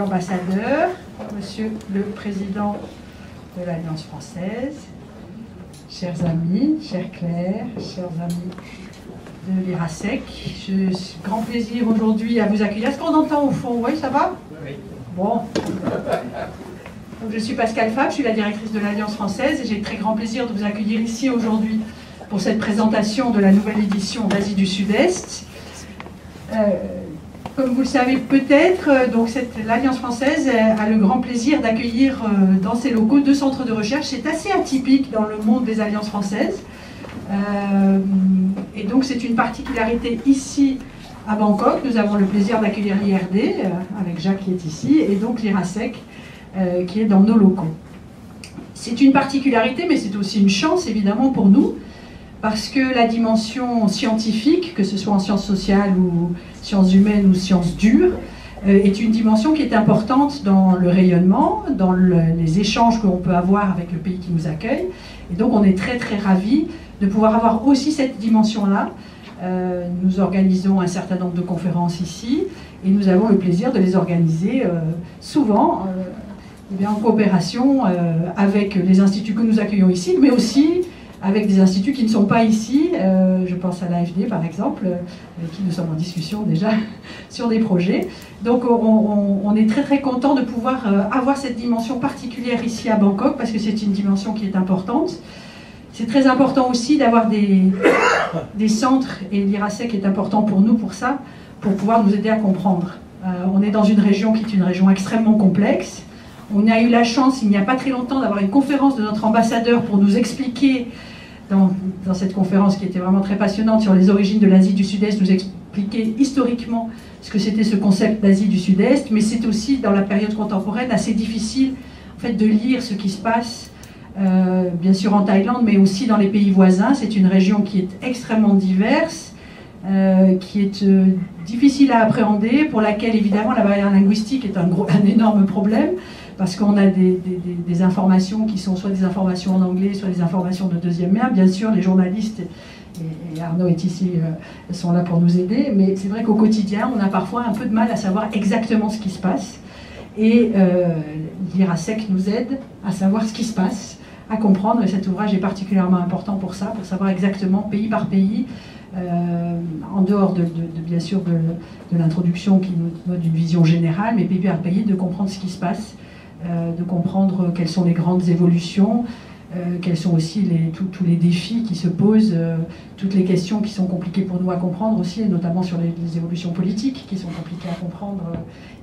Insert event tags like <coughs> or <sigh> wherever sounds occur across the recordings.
L'ambassadeur, Monsieur le président de l'Alliance française, chers amis, chers Claire, chers amis de l'IRASEC, j'ai grand plaisir aujourd'hui à vous accueillir. Est-ce qu'on entend au fond? Oui, ça va? Oui. Bon. je suis Pascal Fab, je suis la directrice de l'Alliance française et j'ai très grand plaisir de vous accueillir ici aujourd'hui pour cette présentation de la nouvelle édition d'Asie du Sud-Est. Euh, comme vous le savez peut-être, euh, l'Alliance française a le grand plaisir d'accueillir euh, dans ses locaux deux centres de recherche. C'est assez atypique dans le monde des alliances françaises. et donc c'est une particularité ici à Bangkok. Nous avons le plaisir d'accueillir l'IRD avec Jacques qui est ici et donc l'IRASEC qui est dans nos locaux. C'est une particularité mais c'est aussi une chance évidemment pour nous parce que la dimension scientifique, que ce soit en sciences sociales ou sciences humaines ou sciences dures, euh, est une dimension qui est importante dans le rayonnement, dans les échanges que l'on peut avoir avec le pays qui nous accueille. Et donc on est très très ravis de pouvoir avoir aussi cette dimension-là. Euh, nous organisons un certain nombre de conférences ici et nous avons le plaisir de les organiser euh, souvent eh en coopération avec les instituts que nous accueillons ici, mais aussi avec des instituts qui ne sont pas ici. Euh, je pense à l'AFD par exemple, euh, avec qui nous sommes en discussion déjà <laughs> sur des projets. Donc on, est très très content de pouvoir euh, avoir cette dimension particulière ici à Bangkok parce que c'est une dimension qui est importante. C'est très important aussi d'avoir des, <coughs> des centres, et l'IRASEC est important pour nous pour ça, pour pouvoir nous aider à comprendre. on est dans une région qui est une région extrêmement complexe. On a eu la chance, il n'y a pas très longtemps, d'avoir une conférence de notre ambassadeur pour nous expliquer dans, cette conférence qui était vraiment très passionnante sur les origines de l'Asie du Sud-Est, nous expliquer historiquement ce que c'était ce concept d'Asie du Sud-Est, mais c'est aussi dans la période contemporaine assez difficile en fait, de lire ce qui se passe, euh, bien sûr en Thaïlande, mais aussi dans les pays voisins. C'est une région qui est extrêmement diverse, euh, qui est euh, difficile à appréhender, pour laquelle évidemment la barrière linguistique est un, gros, un énorme problème parce qu'on a des, informations qui sont soit des informations en anglais, soit des informations de deuxième main. Bien sûr, les journalistes, et, Arnaud est ici, euh, sont là pour nous aider, mais c'est vrai qu'au quotidien, on a parfois un peu de mal à savoir exactement ce qui se passe. Et euh, l'IRASEC nous aide à savoir ce qui se passe, à comprendre, et cet ouvrage est particulièrement important pour ça, pour savoir exactement, pays par pays, euh, en dehors de, bien sûr de, l'introduction qui nous donne une vision générale, mais pays par pays, de comprendre ce qui se passe de comprendre quelles sont les grandes évolutions, euh, quels sont aussi les, tous les défis qui se posent, euh, toutes les questions qui sont compliquées pour nous à comprendre aussi, et notamment sur les, évolutions politiques qui sont compliquées à comprendre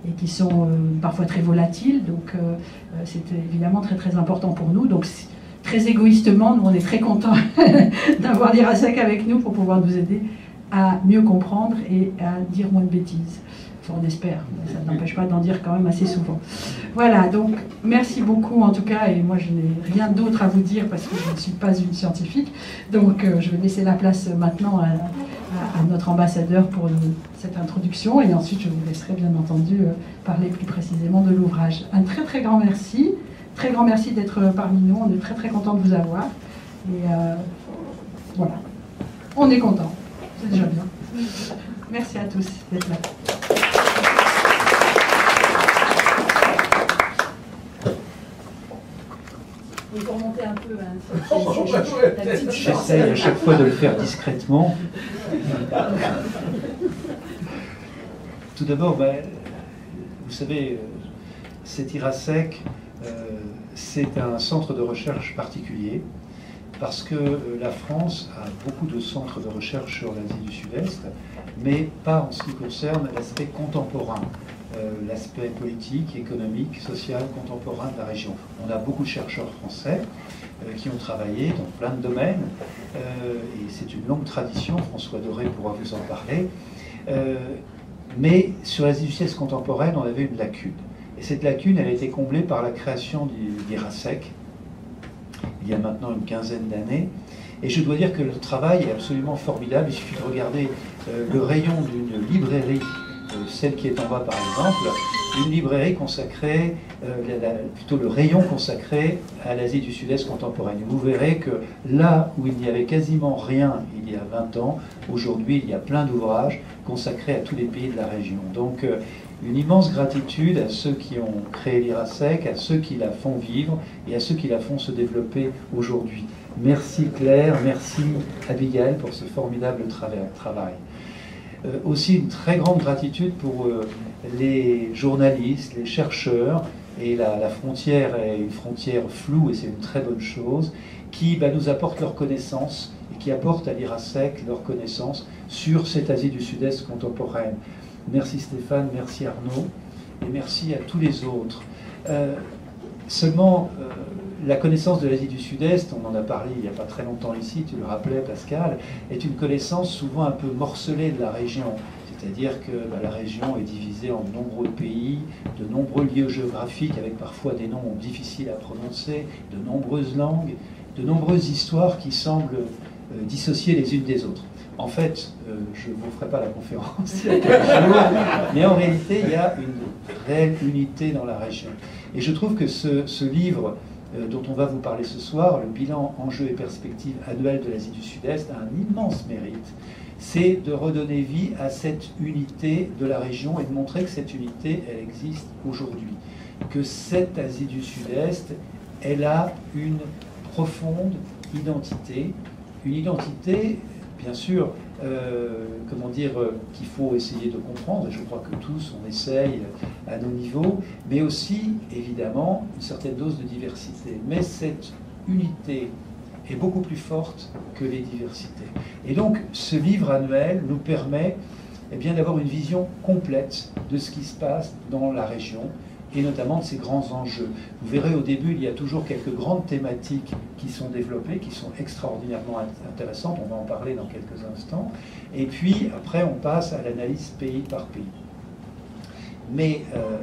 et qui sont parfois très volatiles. Donc c'est évidemment très très important pour nous. Donc très égoïstement, nous on est très contents <laughs> d'avoir l'IRASEC avec nous pour pouvoir nous aider à mieux comprendre et à dire moins de bêtises on espère, mais ça n'empêche pas d'en dire quand même assez souvent. Voilà, donc merci beaucoup en tout cas, et moi je n'ai rien d'autre à vous dire parce que je ne suis pas une scientifique, donc euh, je vais laisser la place maintenant à, notre ambassadeur pour cette introduction, et ensuite je vous laisserai bien entendu euh, parler plus précisément de l'ouvrage. Un très très grand merci, très grand merci d'être parmi nous, on est très très content de vous avoir, et euh, voilà, on est content, c'est déjà bien. Merci à tous d'être là. Un peu. Hein, <laughs> J'essaye à chaque fois de le faire discrètement. Tout d'abord, ben, vous savez, cet IRASEC, euh, c'est un centre de recherche particulier parce que euh, la France a beaucoup de centres de recherche sur l'Asie du Sud-Est, mais pas en ce qui concerne l'aspect contemporain. Euh, l'aspect politique, économique, social, contemporain de la région. On a beaucoup de chercheurs français euh, qui ont travaillé dans plein de domaines, euh, et c'est une longue tradition, François Doré pourra vous en parler. mais sur la sud contemporaine, on avait une lacune. Et cette lacune, elle a été comblée par la création d'IRASEC, il y a maintenant une quinzaine d'années. Et je dois dire que le travail est absolument formidable. Il suffit de regarder le rayon d'une librairie celle qui est en bas par exemple, une librairie consacrée, euh, plutôt le rayon consacré à l'Asie du Sud-Est contemporaine. Vous verrez que là où il n'y avait quasiment rien il y a 20 ans, aujourd'hui il y a plein d'ouvrages consacrés à tous les pays de la région. Donc euh, une immense gratitude à ceux qui ont créé l'IRASEC, à ceux qui la font vivre et à ceux qui la font se développer aujourd'hui. Merci Claire, merci Abigail pour ce formidable travail. Euh, aussi une très grande gratitude pour euh, les journalistes, les chercheurs, et la, frontière est une frontière floue et c'est une très bonne chose, qui bah, nous apportent leur connaissance et qui apportent à l'IRASEC leur connaissance sur cette Asie du Sud-Est contemporaine. Merci Stéphane, merci Arnaud, et merci à tous les autres. Euh, seulement, la connaissance de l'Asie du Sud-Est, on en a parlé il n'y a pas très longtemps ici, tu le rappelais Pascal, est une connaissance souvent un peu morcelée de la région. C'est-à-dire que bah, la région est divisée en nombreux pays, de nombreux lieux géographiques avec parfois des noms difficiles à prononcer, de nombreuses langues, de nombreuses histoires qui semblent euh, dissocier les unes des autres. En fait, euh, je ne vous ferai pas la conférence, <laughs> mais en réalité, il y a une réelle unité dans la région. Et je trouve que ce, livre dont on va vous parler ce soir, le bilan enjeux et perspectives annuels de l'Asie du Sud-Est, a un immense mérite. C'est de redonner vie à cette unité de la région et de montrer que cette unité, elle existe aujourd'hui. Que cette Asie du Sud-Est, elle a une profonde identité, une identité bien sûr, euh, comment dire, euh, qu'il faut essayer de comprendre, et je crois que tous on essaye à nos niveaux, mais aussi, évidemment, une certaine dose de diversité. Mais cette unité est beaucoup plus forte que les diversités. Et donc, ce livre annuel nous permet eh bien, d'avoir une vision complète de ce qui se passe dans la région, et notamment de ces grands enjeux. Vous verrez au début, il y a toujours quelques grandes thématiques qui sont développées, qui sont extraordinairement intéressantes, on va en parler dans quelques instants, et puis après on passe à l'analyse pays par pays. Mais euh,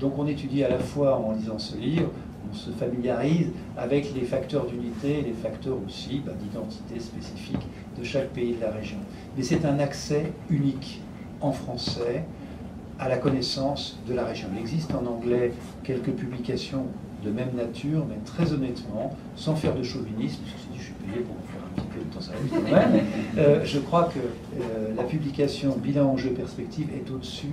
donc on étudie à la fois en lisant ce livre, on se familiarise avec les facteurs d'unité, les facteurs aussi bah, d'identité spécifique de chaque pays de la région. Mais c'est un accès unique en français à la connaissance de la région. Il existe en anglais quelques publications de même nature, mais très honnêtement, sans faire de chauvinisme, parce que je suis payé pour faire un petit peu de temps même, euh, je crois que euh, la publication Bilan, enjeux, perspective est au-dessus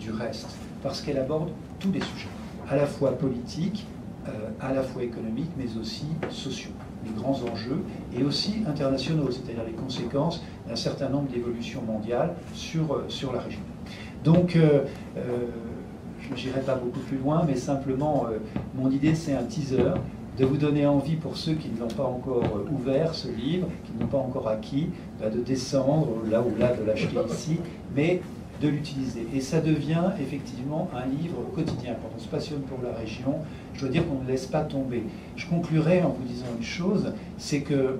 du reste, parce qu'elle aborde tous les sujets, à la fois politiques, euh, à la fois économiques, mais aussi sociaux, les grands enjeux, et aussi internationaux, c'est-à-dire les conséquences d'un certain nombre d'évolutions mondiales sur, sur la région. Donc, euh, euh, je n'irai pas beaucoup plus loin, mais simplement, euh, mon idée, c'est un teaser de vous donner envie pour ceux qui ne l'ont pas encore ouvert, ce livre, qui n'ont pas encore acquis, bah, de descendre là ou là, de l'acheter ici, mais de l'utiliser. Et ça devient effectivement un livre quotidien. Quand on se passionne pour la région, je dois dire qu'on ne laisse pas tomber. Je conclurai en vous disant une chose, c'est que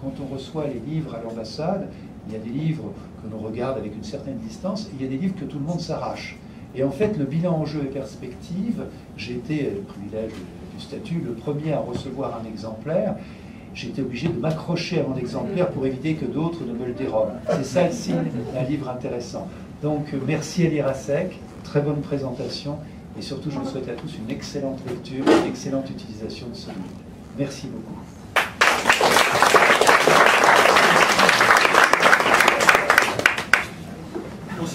quand on reçoit les livres à l'ambassade, il y a des livres que l'on regarde avec une certaine distance, et il y a des livres que tout le monde s'arrache. Et en fait, le bilan en jeu et perspective, j'ai été, le privilège du statut, le premier à recevoir un exemplaire. J'ai été obligé de m'accrocher à mon exemplaire pour éviter que d'autres ne me le dérobent. C'est ça le signe d'un livre intéressant. Donc, merci à l'IRASEC, très bonne présentation, et surtout, je vous souhaite à tous une excellente lecture, une excellente utilisation de ce livre. Merci beaucoup.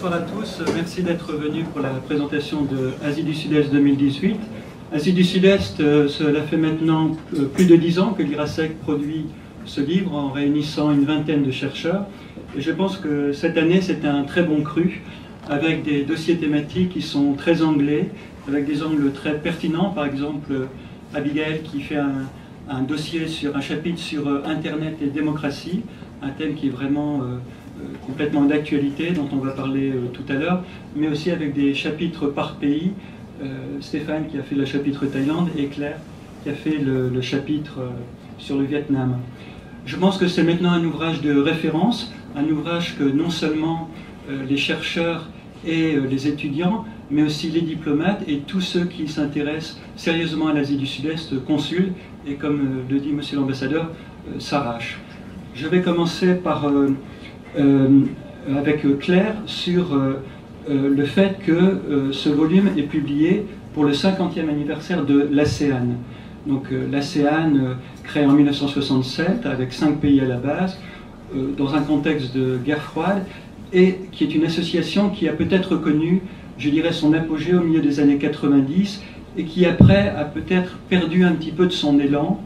Bonsoir à tous. Merci d'être venus pour la présentation de Asie du Sud-Est 2018. Asie du Sud-Est, euh, cela fait maintenant euh, plus de dix ans que l'IRASEC produit ce livre en réunissant une vingtaine de chercheurs. Et je pense que cette année, c'est un très bon cru, avec des dossiers thématiques qui sont très anglais, avec des angles très pertinents. Par exemple, Abigail qui fait un, dossier sur un chapitre sur euh, Internet et démocratie, un thème qui est vraiment euh, complètement d'actualité dont on va parler euh, tout à l'heure, mais aussi avec des chapitres par pays. Euh, Stéphane qui a fait le chapitre Thaïlande et Claire qui a fait le, chapitre sur le Vietnam. Je pense que c'est maintenant un ouvrage de référence, un ouvrage que non seulement les chercheurs et les étudiants, mais aussi les diplomates et tous ceux qui s'intéressent sérieusement à l'Asie du Sud-Est consultent et, comme le dit Monsieur l'ambassadeur, s'arrachent. Je vais commencer par euh, avec Claire sur euh, euh, le fait que ce volume est publié pour le 50e anniversaire de l'ASEAN. Donc l'ASEAN, créé en 1967 avec cinq pays à la base, dans un contexte de guerre froide, et qui est une association qui a peut-être connu, je dirais, son apogée au milieu des années 90 et qui après a peut-être perdu un petit peu de son élan.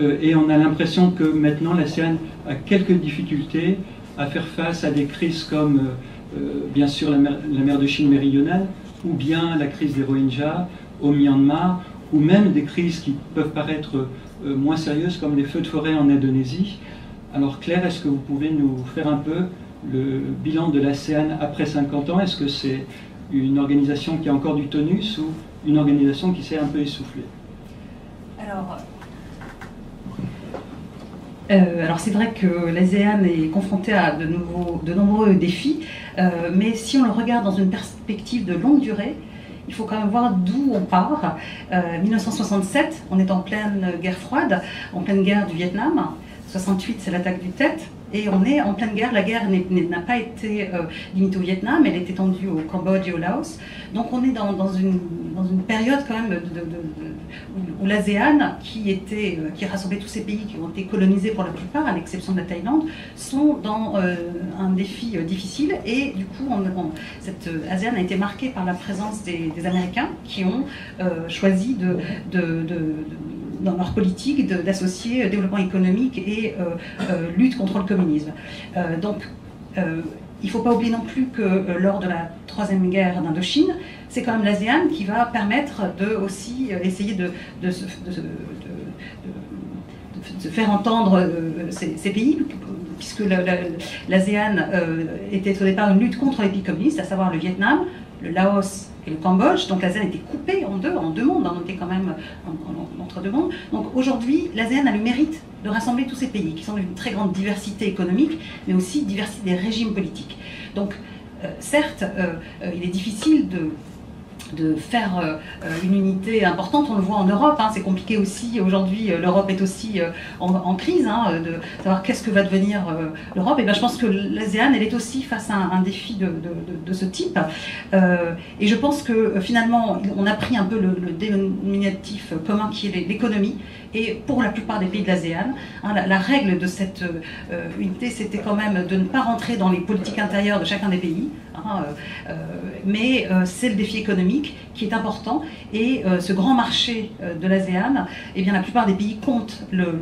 Euh, et on a l'impression que maintenant l'ASEAN a quelques difficultés à faire face à des crises comme euh, euh, bien sûr la mer, la mer, de Chine méridionale ou bien la crise des Rohingyas au Myanmar ou même des crises qui peuvent paraître moins sérieuses comme les feux de forêt en Indonésie. Alors Claire, est-ce que vous pouvez nous faire un peu le bilan de l'ASEAN après 50 ans? Est-ce que c'est une organisation qui a encore du tonus ou une organisation qui s'est un peu essoufflée? Alors, euh, alors c'est vrai que l'ASEAN est confrontée à de, nombreux défis, euh, mais si on le regarde dans une perspective de longue durée, il faut quand même voir d'où on part. Euh, 1967, on est en pleine guerre froide, en pleine guerre du Vietnam. 68, c'est l'attaque du Tête. Et on est en pleine guerre. La guerre n'a pas été euh, limitée au Vietnam, elle est étendue au Cambodge et au Laos. Donc on est dans, une, période quand même où, l'ASEAN, euh, qui rassemblait tous ces pays qui ont été colonisés pour la plupart, à l'exception de la Thaïlande, sont dans euh, un défi difficile. Et du coup, cette ASEAN a été marquée par la présence des, Américains qui ont choisi de dans leur politique d'associer développement économique et euh, euh, lutte contre le communisme. Euh, donc, il ne faut pas oublier non plus que lors de la troisième guerre d'Indochine, c'est quand même l'ASEAN qui va permettre de aussi essayer de, de faire entendre ces, ces, pays, puisque l'ASEAN était au départ une lutte contre les pays communistes, à savoir le Vietnam, le Laos et le Cambodge. Donc l'ASEAN était coupée en deux, en deux mondes, on était quand même en, en, entre deux mondes. Donc aujourd'hui, l'ASEAN a le mérite de rassembler tous ces pays qui sont d'une très grande diversité économique, mais aussi diversité des régimes politiques. Donc euh, certes, euh, il est difficile de de faire euh, une unité importante. On le voit en Europe, hein, c'est compliqué aussi. Aujourd'hui, l'Europe est aussi euh, en, crise, hein, de savoir qu'est-ce que va devenir euh, l'Europe. Et ben, je pense que l'ASEAN, elle est aussi face à un, défi de, ce type. et je pense que finalement, on a pris un peu le, le dénominatif commun qui est l'économie. Et pour la plupart des pays de l'ASEAN, hein, la, règle de cette euh, unité, c'était quand même de ne pas rentrer dans les politiques intérieures de chacun des pays. Hein, euh, mais euh, c'est le défi économique qui est important. Et ce grand marché de l'ASEAN, eh la plupart des pays comptent le,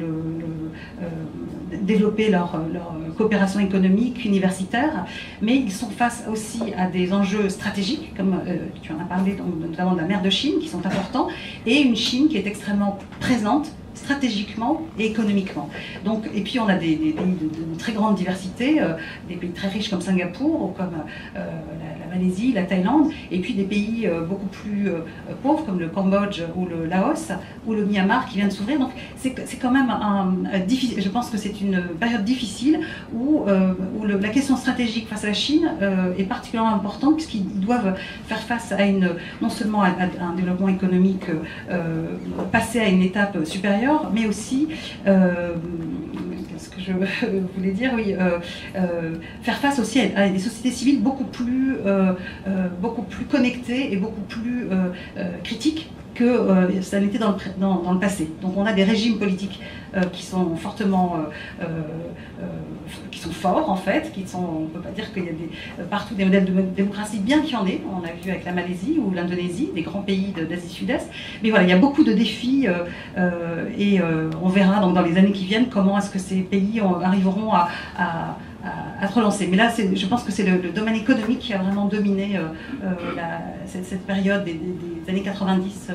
développer leur, coopération économique universitaire, mais ils sont face aussi à des enjeux stratégiques, comme tu en as parlé, notamment de la mer de Chine, qui sont importants, et une Chine qui est extrêmement présente stratégiquement et économiquement. Et puis on a des, pays de, très grande diversité, euh, des pays très riches comme Singapour, ou comme euh, la, Malaisie, la Thaïlande, et puis des pays euh, beaucoup plus euh, pauvres comme le Cambodge ou le Laos, ou le Myanmar qui vient de s'ouvrir. Donc c'est quand même un, difficile, je pense que c'est une période difficile où, euh, la question stratégique face à la Chine est particulièrement importante puisqu'ils doivent faire face à une, non seulement à, un développement économique, passer à une étape supérieure, mais aussi, je <laughs> voulais dire, oui, euh, euh, faire face aussi à, des sociétés civiles beaucoup plus, beaucoup plus connectées et beaucoup plus critiques que euh, ça n'était dans, le passé. Donc on a des régimes politiques euh, qui sont fortement, euh, qui sont forts en fait, qui sont, on ne peut pas dire qu'il y a des, partout des modèles de démocratie, bien qu'il y en ait. On a vu avec la Malaisie ou l'Indonésie, des grands pays d'Asie Sud-Est. Mais voilà, il y a beaucoup de défis et on verra donc, dans les années qui viennent comment est-ce que ces pays arriveront à à, à se relancer. Mais là, je pense que c'est le, domaine économique qui a vraiment dominé euh, euh, cette, période des, années 90-2000. Euh,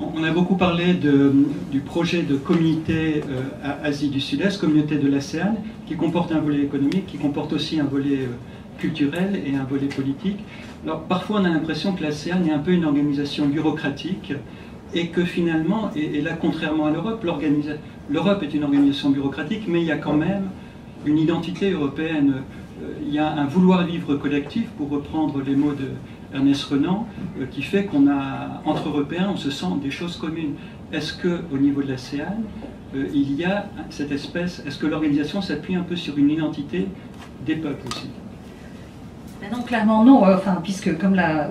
On a beaucoup parlé du projet de communauté euh, Asie du Sud-Est, communauté de l'ASEAN, qui comporte un volet économique, qui comporte aussi un volet culturel et un volet politique. Alors parfois on a l'impression que l'ASEAN est un peu une organisation bureaucratique et que finalement, et là contrairement à l'Europe, l'Europe est une organisation bureaucratique, mais il y a quand même une identité européenne. Euh, il y a un vouloir vivre collectif, pour reprendre les mots de Ernest Renan, euh, qui fait qu'on a, entre Européens, on se sent des choses communes. Est-ce qu'au niveau de l'ASEAN, euh, il y a cette espèce, est-ce que l'organisation s'appuie un peu sur une identité des peuples aussi? Ben Non, clairement non, enfin, puisque comme la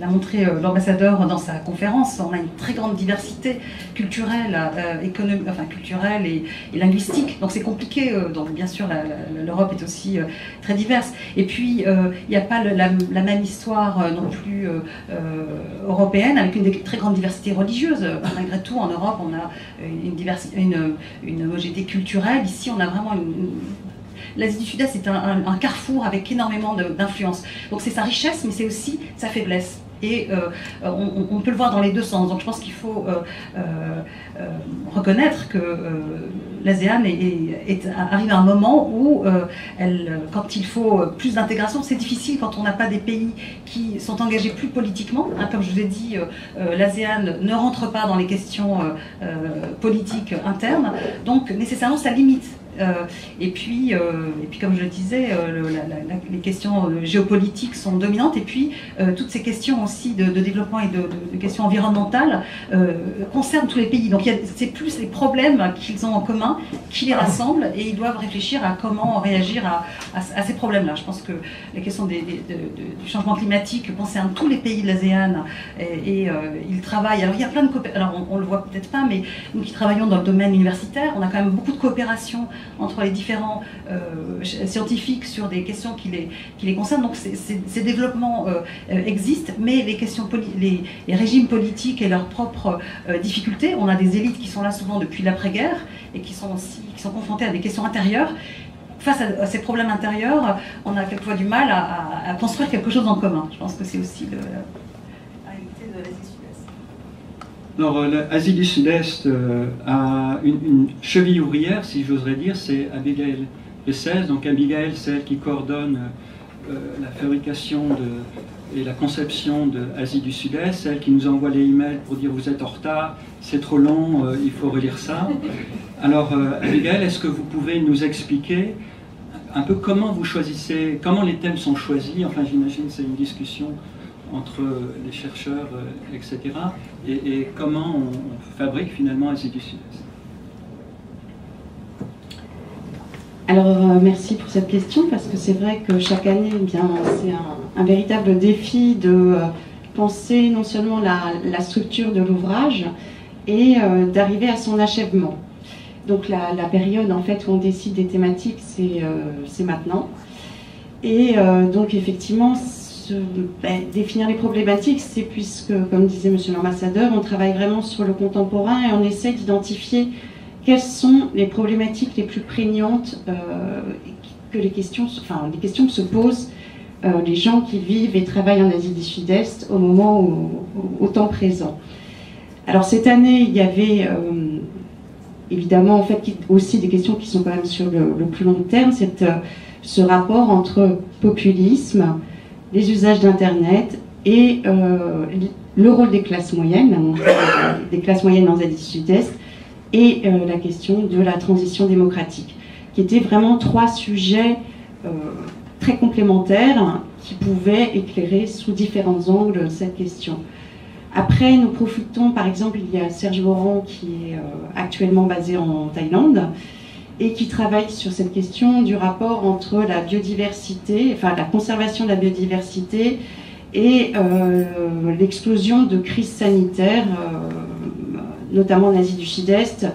l'a montré l'ambassadeur dans sa conférence, on a une très grande diversité culturelle, économique, enfin culturelle et, linguistique. Donc c'est compliqué. donc bien sûr, l'Europe est aussi très diverse. Et puis il n'y a pas la, même histoire non plus européenne avec une très grande diversité religieuse. Malgré tout, en Europe, on a une, diversité, une, homogénéité culturelle. Ici, on a vraiment une, l'Asie du Sud-Est est un, carrefour avec énormément d'influence. Donc c'est sa richesse, mais c'est aussi sa faiblesse. Et euh, on, peut le voir dans les deux sens. Donc je pense qu'il faut euh, euh, reconnaître que l'ASEAN est, arrive à un moment où, quand il faut plus d'intégration, c'est difficile quand on n'a pas des pays qui sont engagés plus politiquement. Hein, comme je vous ai dit, l'ASEAN ne rentre pas dans les questions politiques internes. Donc nécessairement, ça limite et, puis, euh, et puis, comme je le disais, euh, les questions géopolitiques sont dominantes. Et puis, toutes ces questions aussi de, développement et de, questions environnementales concernent tous les pays. Donc, c'est plus les problèmes qu'ils ont en commun qui les rassemblent et ils doivent réfléchir à comment réagir à, ces problèmes-là. Je pense que la question du changement climatique concerne tous les pays de l'ASEAN et, ils travaillent. Alors, il y a plein de Alors, on, on le voit peut-être pas, mais nous qui travaillons dans le domaine universitaire, on a quand même beaucoup de coopération entre les différents euh, scientifiques sur des questions qui les, qui les concernent. Donc ces développements euh, euh, existent, mais les, questions les, régimes politiques et leurs propres difficultés, on a des élites qui sont là souvent depuis l'après-guerre et qui sont aussi qui sont confrontées à des questions intérieures face à, ces problèmes intérieurs, on a quelquefois du mal à, construire quelque chose en commun. Je pense que c'est aussi le, Alors, l'Asie du Sud-Est euh, a une, cheville ouvrière, si j'oserais dire, c'est Abigail Bessès. Donc, Abigail, c'est elle qui coordonne euh, la fabrication et la conception de Asie du Sud-Est, celle qui nous envoie les emails pour dire vous êtes en retard, c'est trop long, euh, il faut relire ça. Alors, Abigail, est-ce que vous pouvez nous expliquer un peu comment vous choisissez, comment les thèmes sont choisis? Enfin, j'imagine c'est une discussion entre les chercheurs, euh, etc. Et, comment on, fabrique finalement Asie du Alors, euh, merci pour cette question, parce que c'est vrai que chaque année, eh bien, c'est un, véritable défi de euh, penser non seulement la, structure de l'ouvrage, et d'arriver à son achèvement. Donc, la, période en fait où on décide des thématiques, c'est maintenant. Et donc, effectivement, ben, définir les problématiques, c'est puisque, comme disait Monsieur l'ambassadeur, on travaille vraiment sur le contemporain et on essaie d'identifier quelles sont les problématiques les plus prégnantes euh, que les questions, enfin, les questions que se posent euh, les gens qui vivent et travaillent en Asie du Sud-Est au moment au, temps présent. Alors cette année, il y avait euh, évidemment en fait aussi des questions qui sont quand même sur le, plus long terme, c'est ce rapport entre populisme, les usages d'Internet et euh, le rôle des classes moyennes, des classes moyennes en Asie du Sud-Est, et euh, la question de la transition démocratique, qui étaient vraiment trois sujets euh, très complémentaires qui pouvaient éclairer sous différents angles cette question. Après, nous profitons, par exemple, il y a Serge Voran qui est actuellement basé en Thaïlande, et qui travaille sur cette question du rapport entre la biodiversité, enfin la conservation de la biodiversité et euh, l'explosion de crises sanitaires, euh, notamment en Asie du Sud-Est,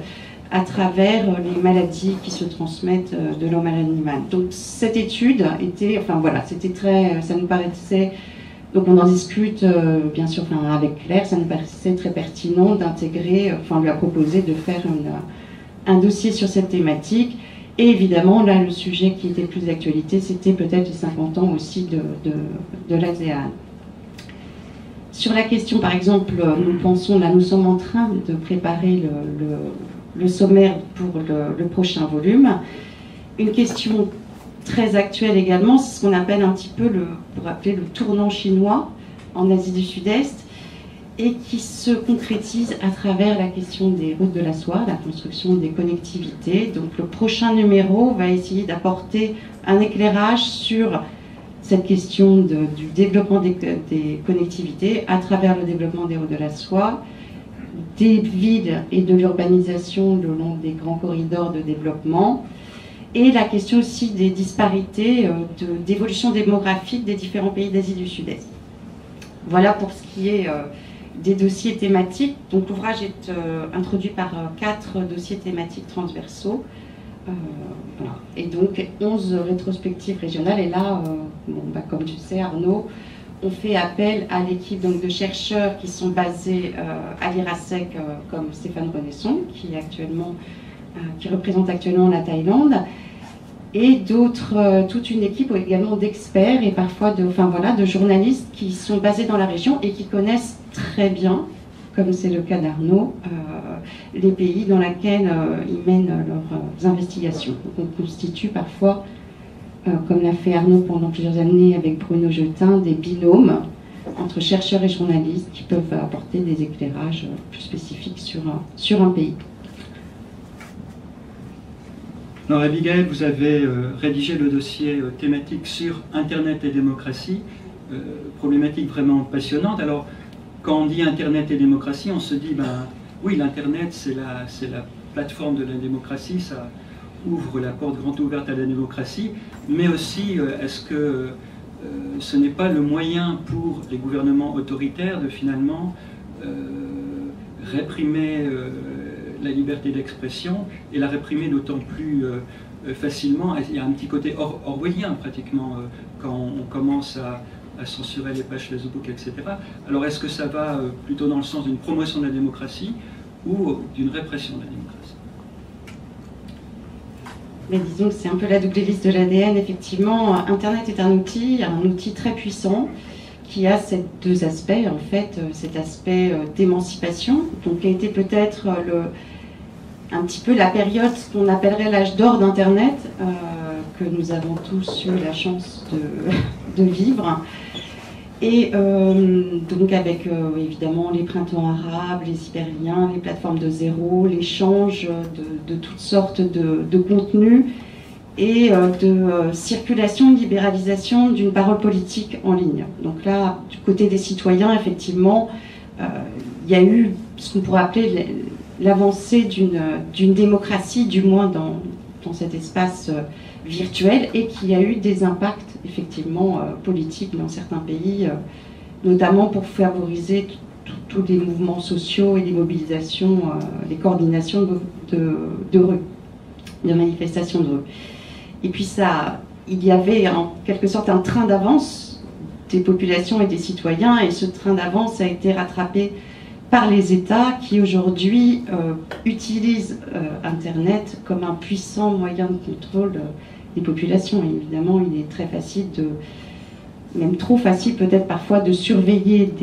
à travers les maladies qui se transmettent euh, de l'homme à l'animal. Donc cette étude était, enfin voilà, c'était très, ça nous paraissait, donc on en discute bien sûr avec Claire, ça nous paraissait très pertinent d'intégrer, enfin on lui a proposé de faire une un dossier sur cette thématique. Et évidemment, là, le sujet qui était plus d'actualité, c'était peut-être les 50 ans aussi de, de, l'ASEAN. Sur la question, par exemple, nous pensons, là, nous sommes en train de préparer le, le, sommaire pour le, prochain volume. Une question très actuelle également, c'est ce qu'on appelle un petit peu le, pour appeler le tournant chinois en Asie du Sud-Est et qui se concrétise à travers la question des routes de la soie, la construction des connectivités. Donc le prochain numéro va essayer d'apporter un éclairage sur cette question du développement des, connectivités à travers le développement des routes de la soie, des villes et de l'urbanisation le long des grands corridors de développement, et la question aussi des disparités euh, d'évolution démographique des différents pays d'Asie du Sud-Est. Voilà pour ce qui est des dossiers thématiques. Donc l'ouvrage est introduit par quatre dossiers thématiques transversaux. Et donc 11 rétrospectives régionales. Et là, bah, comme tu sais Arnaud, on fait appel à l'équipe de chercheurs qui sont basés à l'IRASEC, comme Stéphane Renesson, qui représente actuellement la Thaïlande, et d'autres, euh, toute une équipe également d'experts et parfois de, enfin voilà, de journalistes qui sont basés dans la région et qui connaissent très bien, comme c'est le cas d'Arnaud, euh, les pays dans lesquels euh, ils mènent leurs investigations. on constitue parfois, comme l'a fait Arnaud pendant plusieurs années avec Bruno Jetin, des binômes entre chercheurs et journalistes qui peuvent apporter des éclairages plus spécifiques sur, sur un pays. Alors Abigail, vous avez euh, rédigé le dossier euh, thématique sur Internet et démocratie, euh, problématique vraiment passionnante. Alors quand on dit Internet et démocratie, on se dit, ben oui, l'Internet c'est la, la plateforme de la démocratie, ça ouvre la porte grande ouverte à la démocratie, mais aussi est-ce que ce n'est pas le moyen pour les gouvernements autoritaires de finalement réprimer la liberté d'expression et la réprimer d'autant plus euh, euh, facilement. Il y a un petit côté or orwellien pratiquement euh, quand on commence à, censurer les pages Facebook, etc. Alors est-ce que ça va plutôt dans le sens d'une promotion de la démocratie ou d'une répression de la démocratie? Mais disons que c'est un peu la double liste de l'ADN. Effectivement, Internet est un outil, un outil très puissant qui a ces deux aspects, en fait, cet aspect d'émancipation, donc qui a été peut-être le, un petit peu la période qu'on appellerait l'âge d'or d'Internet, euh, que nous avons tous eu la chance de, <laughs> vivre. Et euh, donc avec euh, évidemment les printemps arabes, les hyperliens, les plateformes de zéro, l'échange de, toutes sortes de, contenus et de circulation, libéralisation d'une parole politique en ligne. Donc là, du côté des citoyens, effectivement, il y a eu ce qu'on pourrait appeler l'avancée d'une démocratie, du moins dans, dans cet espace euh, virtuel, et qui a eu des impacts effectivement euh, politiques dans certains pays, euh, notamment pour favoriser tous les mouvements sociaux et les mobilisations, les coordinations de, de, rue, de manifestations de rue. Et puis ça, il y avait en quelque sorte un train d'avance des populations et des citoyens, et ce train d'avance a été rattrapé par les États qui aujourd'hui euh, utilisent euh, Internet comme un puissant moyen de contrôle euh, des populations. évidemment, il est très facile de, même trop facile peut-être parfois de surveiller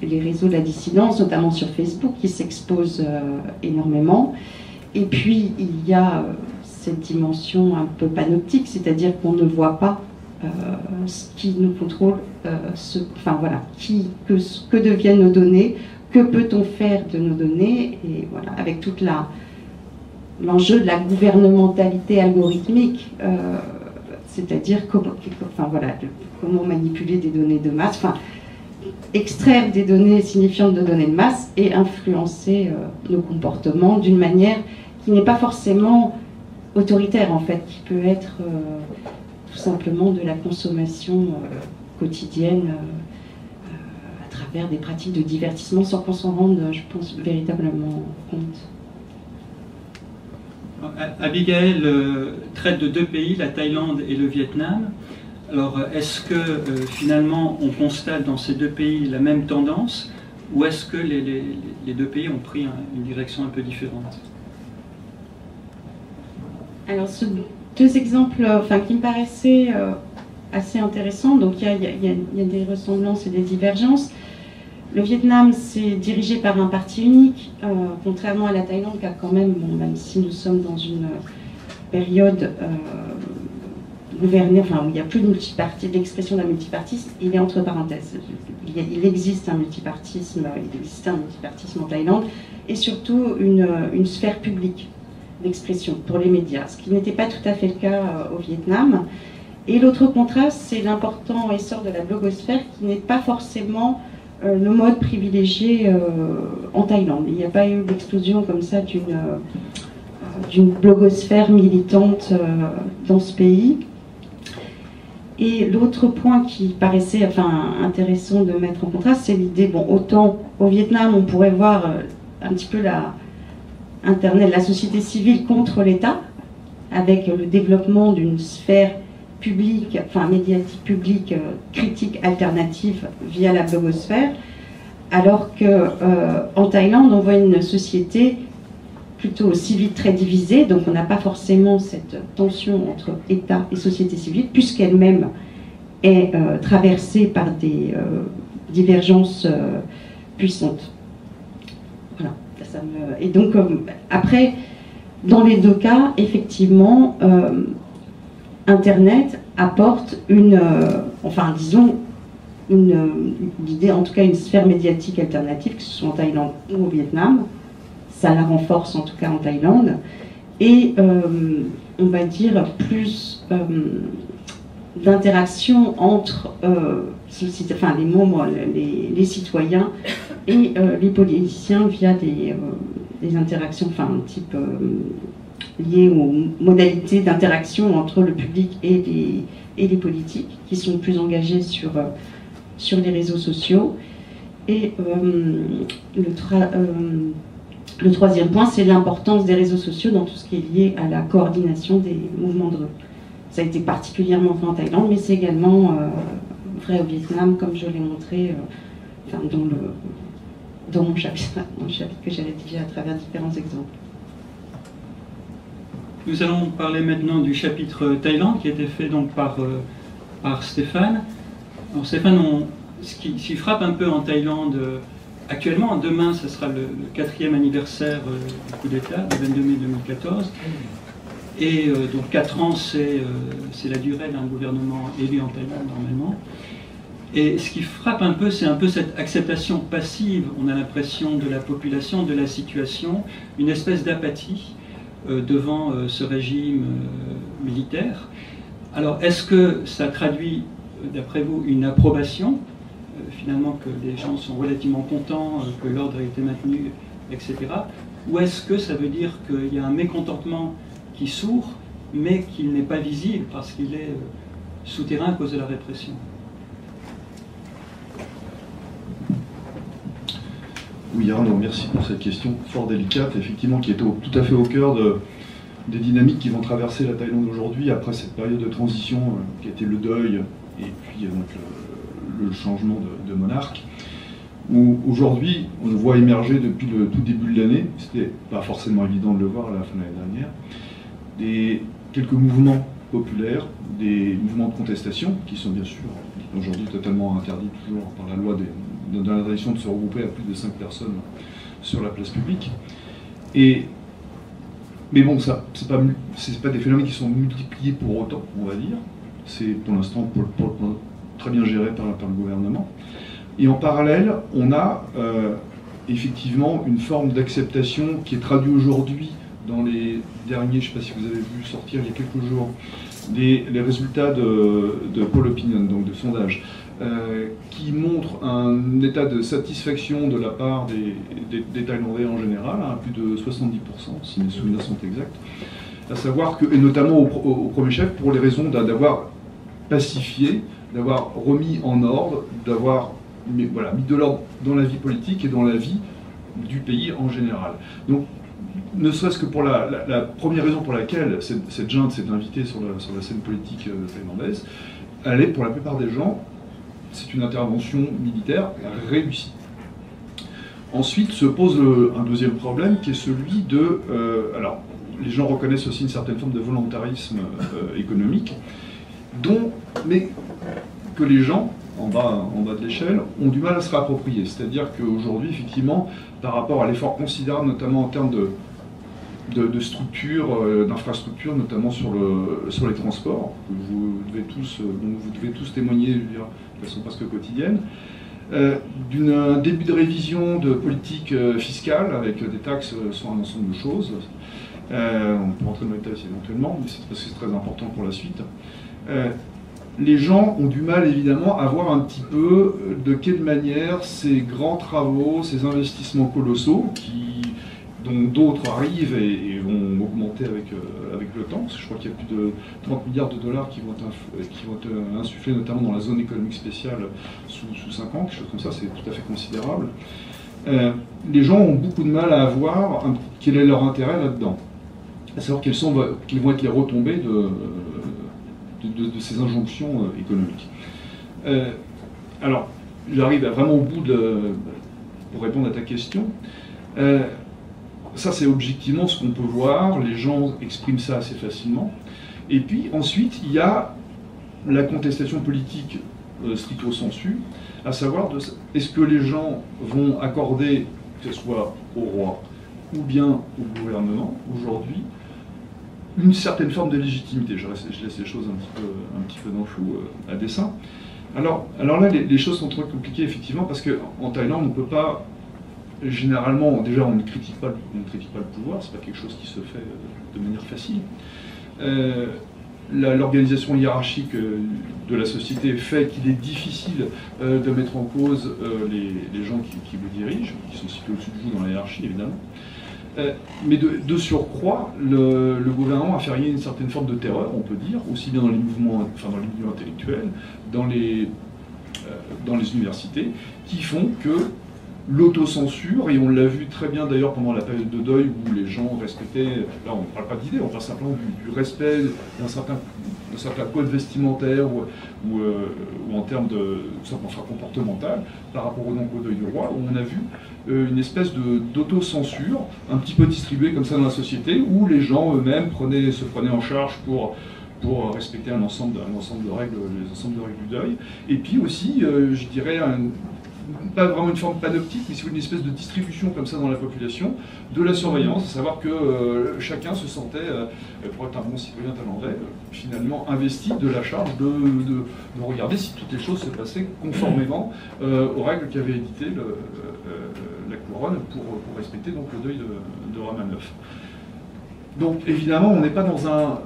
les réseaux de la dissidence, notamment sur Facebook, qui s'exposent énormément. Et puis, il y a cette dimension un peu panoptique, c'est-à-dire qu'on ne voit pas ce qui nous contrôle, enfin voilà, que deviennent nos données, que peut-on faire de nos données Et voilà, avec toute la l'enjeu de la gouvernementalité algorithmique, euh, c'est-à-dire comment, enfin, voilà, comment manipuler des données de masse, enfin, extraire des données signifiantes de données de masse et influencer euh, nos comportements d'une manière qui n'est pas forcément autoritaire en fait, qui peut être euh, tout simplement de la consommation quotidienne des pratiques de divertissement sans qu'on s'en rende, je pense, véritablement compte. Abigail euh, traite de deux pays, la Thaïlande et le Vietnam. Alors, est-ce que euh, finalement on constate dans ces deux pays la même tendance ou est-ce que les, deux pays ont pris une direction un peu différente? Alors, ce, deux exemples enfin, qui me paraissaient euh, assez intéressants, donc il y, y, a des ressemblances et des divergences. Le Vietnam, c'est dirigé par un parti unique, euh, contrairement à la Thaïlande, a quand même, même si nous sommes dans une période euh, gouvernée, où il n'y a plus de multipartisme, l'expression d'un multipartisme, il est entre parenthèses. Il, existe un multipartisme, il un multipartisme en Thaïlande, et surtout une, sphère publique d'expression pour les médias, ce qui n'était pas tout à fait le cas euh, au Vietnam. Et l'autre contraste, c'est l'important essor de la blogosphère qui n'est pas forcément euh, le mode privilégié euh, en Thaïlande. Il n'y a pas eu d'explosion comme ça d'une euh, blogosphère militante dans ce pays. Et l'autre point qui paraissait enfin, intéressant de mettre en contraste, c'est l'idée, bon, autant au Vietnam, on pourrait voir euh, un petit peu la, Internet, la société civile contre l'État, avec le développement d'une sphère publique, enfin médiatique publique, euh, critique alternative via la blogosphère, alors qu'en euh, Thaïlande, on voit une société plutôt civile très divisée, donc on n'a pas forcément cette tension entre État et société civile, puisqu'elle-même est euh, traversée par des divergences puissantes. Voilà. Et donc, après, dans les deux cas, effectivement, Internet apporte une, euh, enfin disons, une, idée, en tout cas une sphère médiatique alternative, que ce soit en Thaïlande ou au Vietnam. Ça la renforce en tout cas en Thaïlande. Et euh, on va dire plus euh, d'interaction entre les membres, les, citoyens et les politiciens via des, interactions, enfin, type liées aux modalités d'interaction entre le public et les, et les politiques qui sont plus engagés sur, euh, sur les réseaux sociaux. Et euh, le, euh, le, troisième point, c'est l'importance des réseaux sociaux dans tout ce qui est lié à la coordination des mouvements de. Ça a été particulièrement vrai en Thaïlande, mais c'est également vrai au Vietnam, comme je l'ai montré dans, le, dans mon chapitre, <laughs> chapitre que j'avais rédigé à travers différents exemples. Nous allons parler maintenant du chapitre Thaïlande qui a été fait donc par, euh, par Stéphane. Stéphane, ce, qui, frappe un peu en Thaïlande euh, actuellement, demain ce sera le, quatrième anniversaire euh, du coup d'État, le 22 mai 2014. Et donc 4 ans, c'est la durée d'un gouvernement élu en Thaïlande normalement. Et ce qui frappe un peu, c'est un peu cette acceptation passive, on a l'impression, de la population, de la situation, une espèce d'apathie devant euh, ce régime euh, militaire. Alors, est-ce que ça traduit, d'après vous, une approbation Finalement, que les gens sont relativement contents, que l'ordre a été maintenu, etc. Ou est-ce que ça veut dire qu'il y a un mécontentement qui sourd, mais qu'il n'est pas visible parce qu'il est souterrain à cause de la répression? Oui, Arnaud, merci pour cette question fort délicate, effectivement, qui est tout à fait au cœur des dynamiques qui vont traverser la Thaïlande aujourd'hui, après cette période de transition euh, qui a été le deuil et puis euh, le, changement de, monarque, où aujourd'hui, on voit émerger depuis le tout début de l'année, c'était pas forcément évident de le voir à la fin de l'année dernière, des, quelques mouvements populaires, des mouvements de contestation, qui sont bien sûr aujourd'hui totalement interdits toujours par la loi des, dans la tradition de se regrouper à plus de 5 personnes sur la place publique. Et, mais bon, ça, ce pas, pas des phénomènes qui sont multipliés pour autant, on va dire. C'est pour l'instant très bien géré par, le gouvernement. Et en parallèle, on a euh, effectivement une forme d'acceptation qui est traduite aujourd'hui dans les derniers, je ne sais pas si vous avez vu sortir il y a quelques jours, les, les résultats de, de Poll Opinion, donc de sondage. Euh, qui montre un état de satisfaction de la part des, Thaïlandais en général, à hein, plus de 70%, si mes souvenirs sont exacts. À savoir que, et notamment au, premier chef, pour les raisons d'avoir pacifié, d'avoir remis en ordre, d'avoir mis de l'ordre dans la vie politique et dans la vie du pays en général. Donc, ne serait-ce que pour la, première raison pour laquelle cette, junte s'est invitée sur la, sur la scène politique euh, thaïlandaise, elle est pour la plupart des gens c'est une intervention militaire réussie. Ensuite se pose un deuxième problème qui est celui de... Euh, alors, les gens reconnaissent aussi une certaine forme de volontarisme euh, économique, dont, mais que les gens, en bas, en bas de l'échelle, ont du mal à se réapproprier. C'est-à-dire qu'aujourd'hui, effectivement, par rapport à l'effort considérable, notamment en termes de, de, structures, euh, d'infrastructures, notamment sur, le, sur les transports, tous, dont vous devez tous témoigner de façon presque quotidienne, euh, d'un début de révision de politique euh, fiscale avec des taxes sur un ensemble de choses. on peut rentrer dans les détails éventuellement, mais c'est très important pour la suite. les gens ont du mal évidemment à voir un petit peu de quelle manière ces grands travaux, ces investissements colossaux qui dont d'autres arrivent et, vont augmenter avec, avec le temps. je crois qu'il y a plus de 30 milliards de dollars qui vont, qui vont être insufflés, notamment dans la zone économique spéciale sous, sous 5 ans, quelque chose comme ça, c'est tout à fait considérable. les gens ont beaucoup de mal à voir quel est leur intérêt là-dedans. À savoir quelles, sont, vont être les retombées de, ces injonctions économiques. alors, j'arrive vraiment au bout de, pour répondre à ta question. Euh, ça, c'est objectivement ce qu'on peut voir. Les gens expriment ça assez facilement. Et puis ensuite, il y a la contestation politique euh, stricto sensu, à savoir est-ce que les gens vont accorder, que ce soit au roi ou bien au gouvernement aujourd'hui, une certaine forme de légitimité? Je, laisse les choses un petit peu, un petit peu dans le flou euh, à dessein. Alors, alors là, les, choses sont trop compliquées, effectivement, parce qu'en Thaïlande, on ne peut pas, généralement, déjà, on ne critique pas, on ne critique pas le pouvoir, c'est pas quelque chose qui se fait euh, de manière facile. Euh, l'organisation hiérarchique euh, de la société fait qu'il est difficile de mettre en cause les, gens qui, vous dirigent, qui sont situés au-dessus de vous dans la hiérarchie, évidemment. Mais de, surcroît, le, gouvernement a fait une certaine forme de terreur, on peut dire, aussi bien dans les mouvements, enfin dans les milieux intellectuels, dans les, dans les universités, qui font que l'autocensure, et on l'a vu très bien d'ailleurs pendant la période de deuil où les gens respectaient, là on ne parle pas d'idées, on parle simplement du, respect d'un certain, code vestimentaire ou, euh, en termes de comportemental par rapport au, donc, au deuil du roi, où on a vu euh, une espèce d'autocensure un petit peu distribuée comme ça dans la société, où les gens eux-mêmes se prenaient en charge pour respecter un ensemble, un ensemble de règles, les ensembles de règles du deuil. Et puis aussi, euh, je dirais, un, pas vraiment une forme panoptique, mais c'est une espèce de distribution comme ça dans la population de la surveillance, à savoir que euh, chacun se sentait, euh, pour être un bon citoyen thaïlandais, finalement investi de la charge de, regarder si toutes les choses se passaient conformément euh, aux règles qu'avait édité la couronne pour, respecter donc le deuil de, de Rama Donc évidemment, on n'est pas dans un...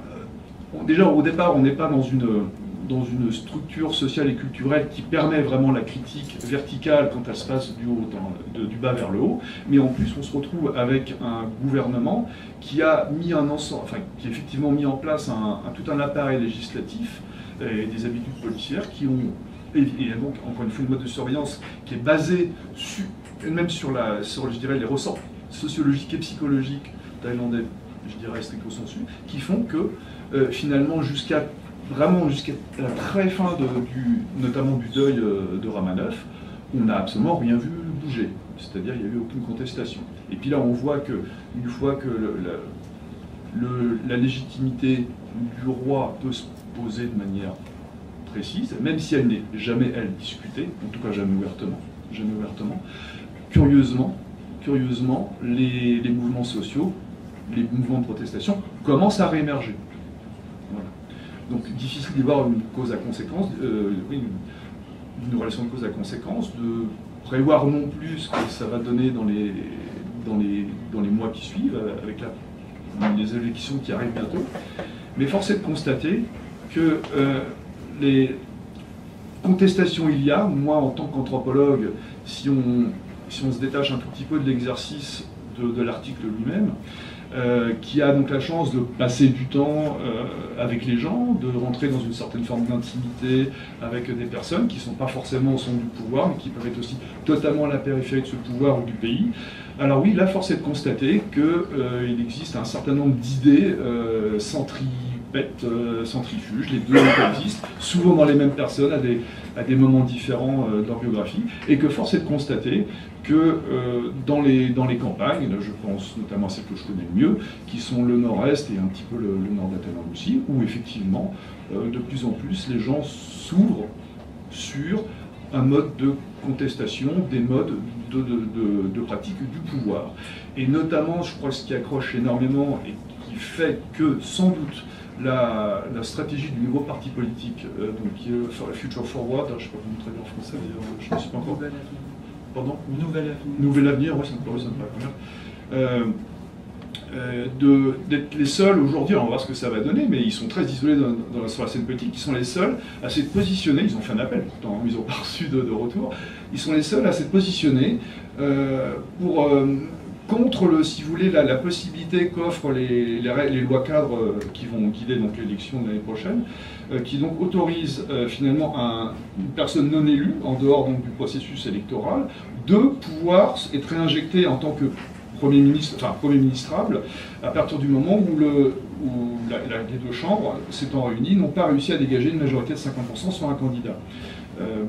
Déjà au départ, on n'est pas dans une dans une structure sociale et culturelle qui permet vraiment la critique verticale quand elle se passe du, haut du bas vers le haut, mais en plus on se retrouve avec un gouvernement qui a mis un ensemble, enfin qui effectivement mis en place un, tout un appareil législatif et des habitudes policières qui ont et, donc encore une fois une mode de surveillance qui est basée sur, même sur, la, sur je dirais, les ressorts sociologiques et psychologiques thaïlandais, je dirais stricto sensu, qui font que euh, finalement jusqu'à vraiment jusqu'à la très fin, du, notamment du deuil euh, de Ramaneuf, on n'a absolument rien vu bouger. C'est-à-dire il n'y a eu aucune contestation. Et puis là, on voit que une fois que la, légitimité du roi peut se poser de manière précise, même si elle n'est jamais elle discutée, en tout cas jamais ouvertement, jamais ouvertement, curieusement, curieusement, les mouvements sociaux, les mouvements de protestation commencent à réémerger. Donc difficile d'y voir une cause à conséquence, euh, une, relation de cause à conséquence, de prévoir non plus ce que ça va donner dans les, mois qui suivent, euh, avec les élections qui arrivent bientôt. Mais force est de constater que euh, les contestations il y a, moi en tant qu'anthropologue, si on se détache un tout petit peu de l'exercice de l'article lui-même, euh, qui a donc la chance de passer du temps euh, avec les gens, de rentrer dans une certaine forme d'intimité avec des personnes qui ne sont pas forcément au centre du pouvoir, mais qui peuvent être aussi totalement à la périphérie de ce pouvoir ou du pays. Alors oui, la force est de constater qu'il euh, existe un certain nombre d'idées centripètes, centrifuges, les deux existent, souvent dans les mêmes personnes, à des, à des moments différents de leur biographie, et que force est de constater que euh, dans, les, dans les campagnes, je pense notamment à celles que je connais le mieux, qui sont le nord-est et un petit peu le, nord d'Athènes aussi, où effectivement, euh, de plus en plus, les gens s'ouvrent sur un mode de contestation, des modes de, de, de, pratique du pouvoir. Et notamment, je crois, ce qui accroche énormément et qui fait que, sans doute, la, stratégie du nouveau parti politique, euh, donc qui est Future Forward, je ne sais pas comment traduire en français d'ailleurs, je ne sais pas encore. Pardon Nouvel avenir. Nouvel avenir, oui, ça me, me euh, euh, d'être les seuls aujourd'hui, on va voir ce que ça va donner, mais ils sont très isolés dans, la, sur la scène politique, ils sont les seuls à s'être positionnés, ils ont fait un appel, pourtant ils n'ont <laughs> pas reçu de, retour, ils sont les seuls à s'être positionnés euh, pour, contre, le, si vous voulez, la, possibilité qu'offrent les, lois cadres euh, qui vont guider donc l'élection de l'année prochaine, euh, qui donc euh, finalement un, une personne non élue, en dehors donc, du processus électoral, de pouvoir être réinjecté en tant que Premier ministre, enfin Premier ministrable, à partir du moment où, le, où les deux chambres, s'étant réunies, n'ont pas réussi à dégager une majorité de 50% sur un candidat.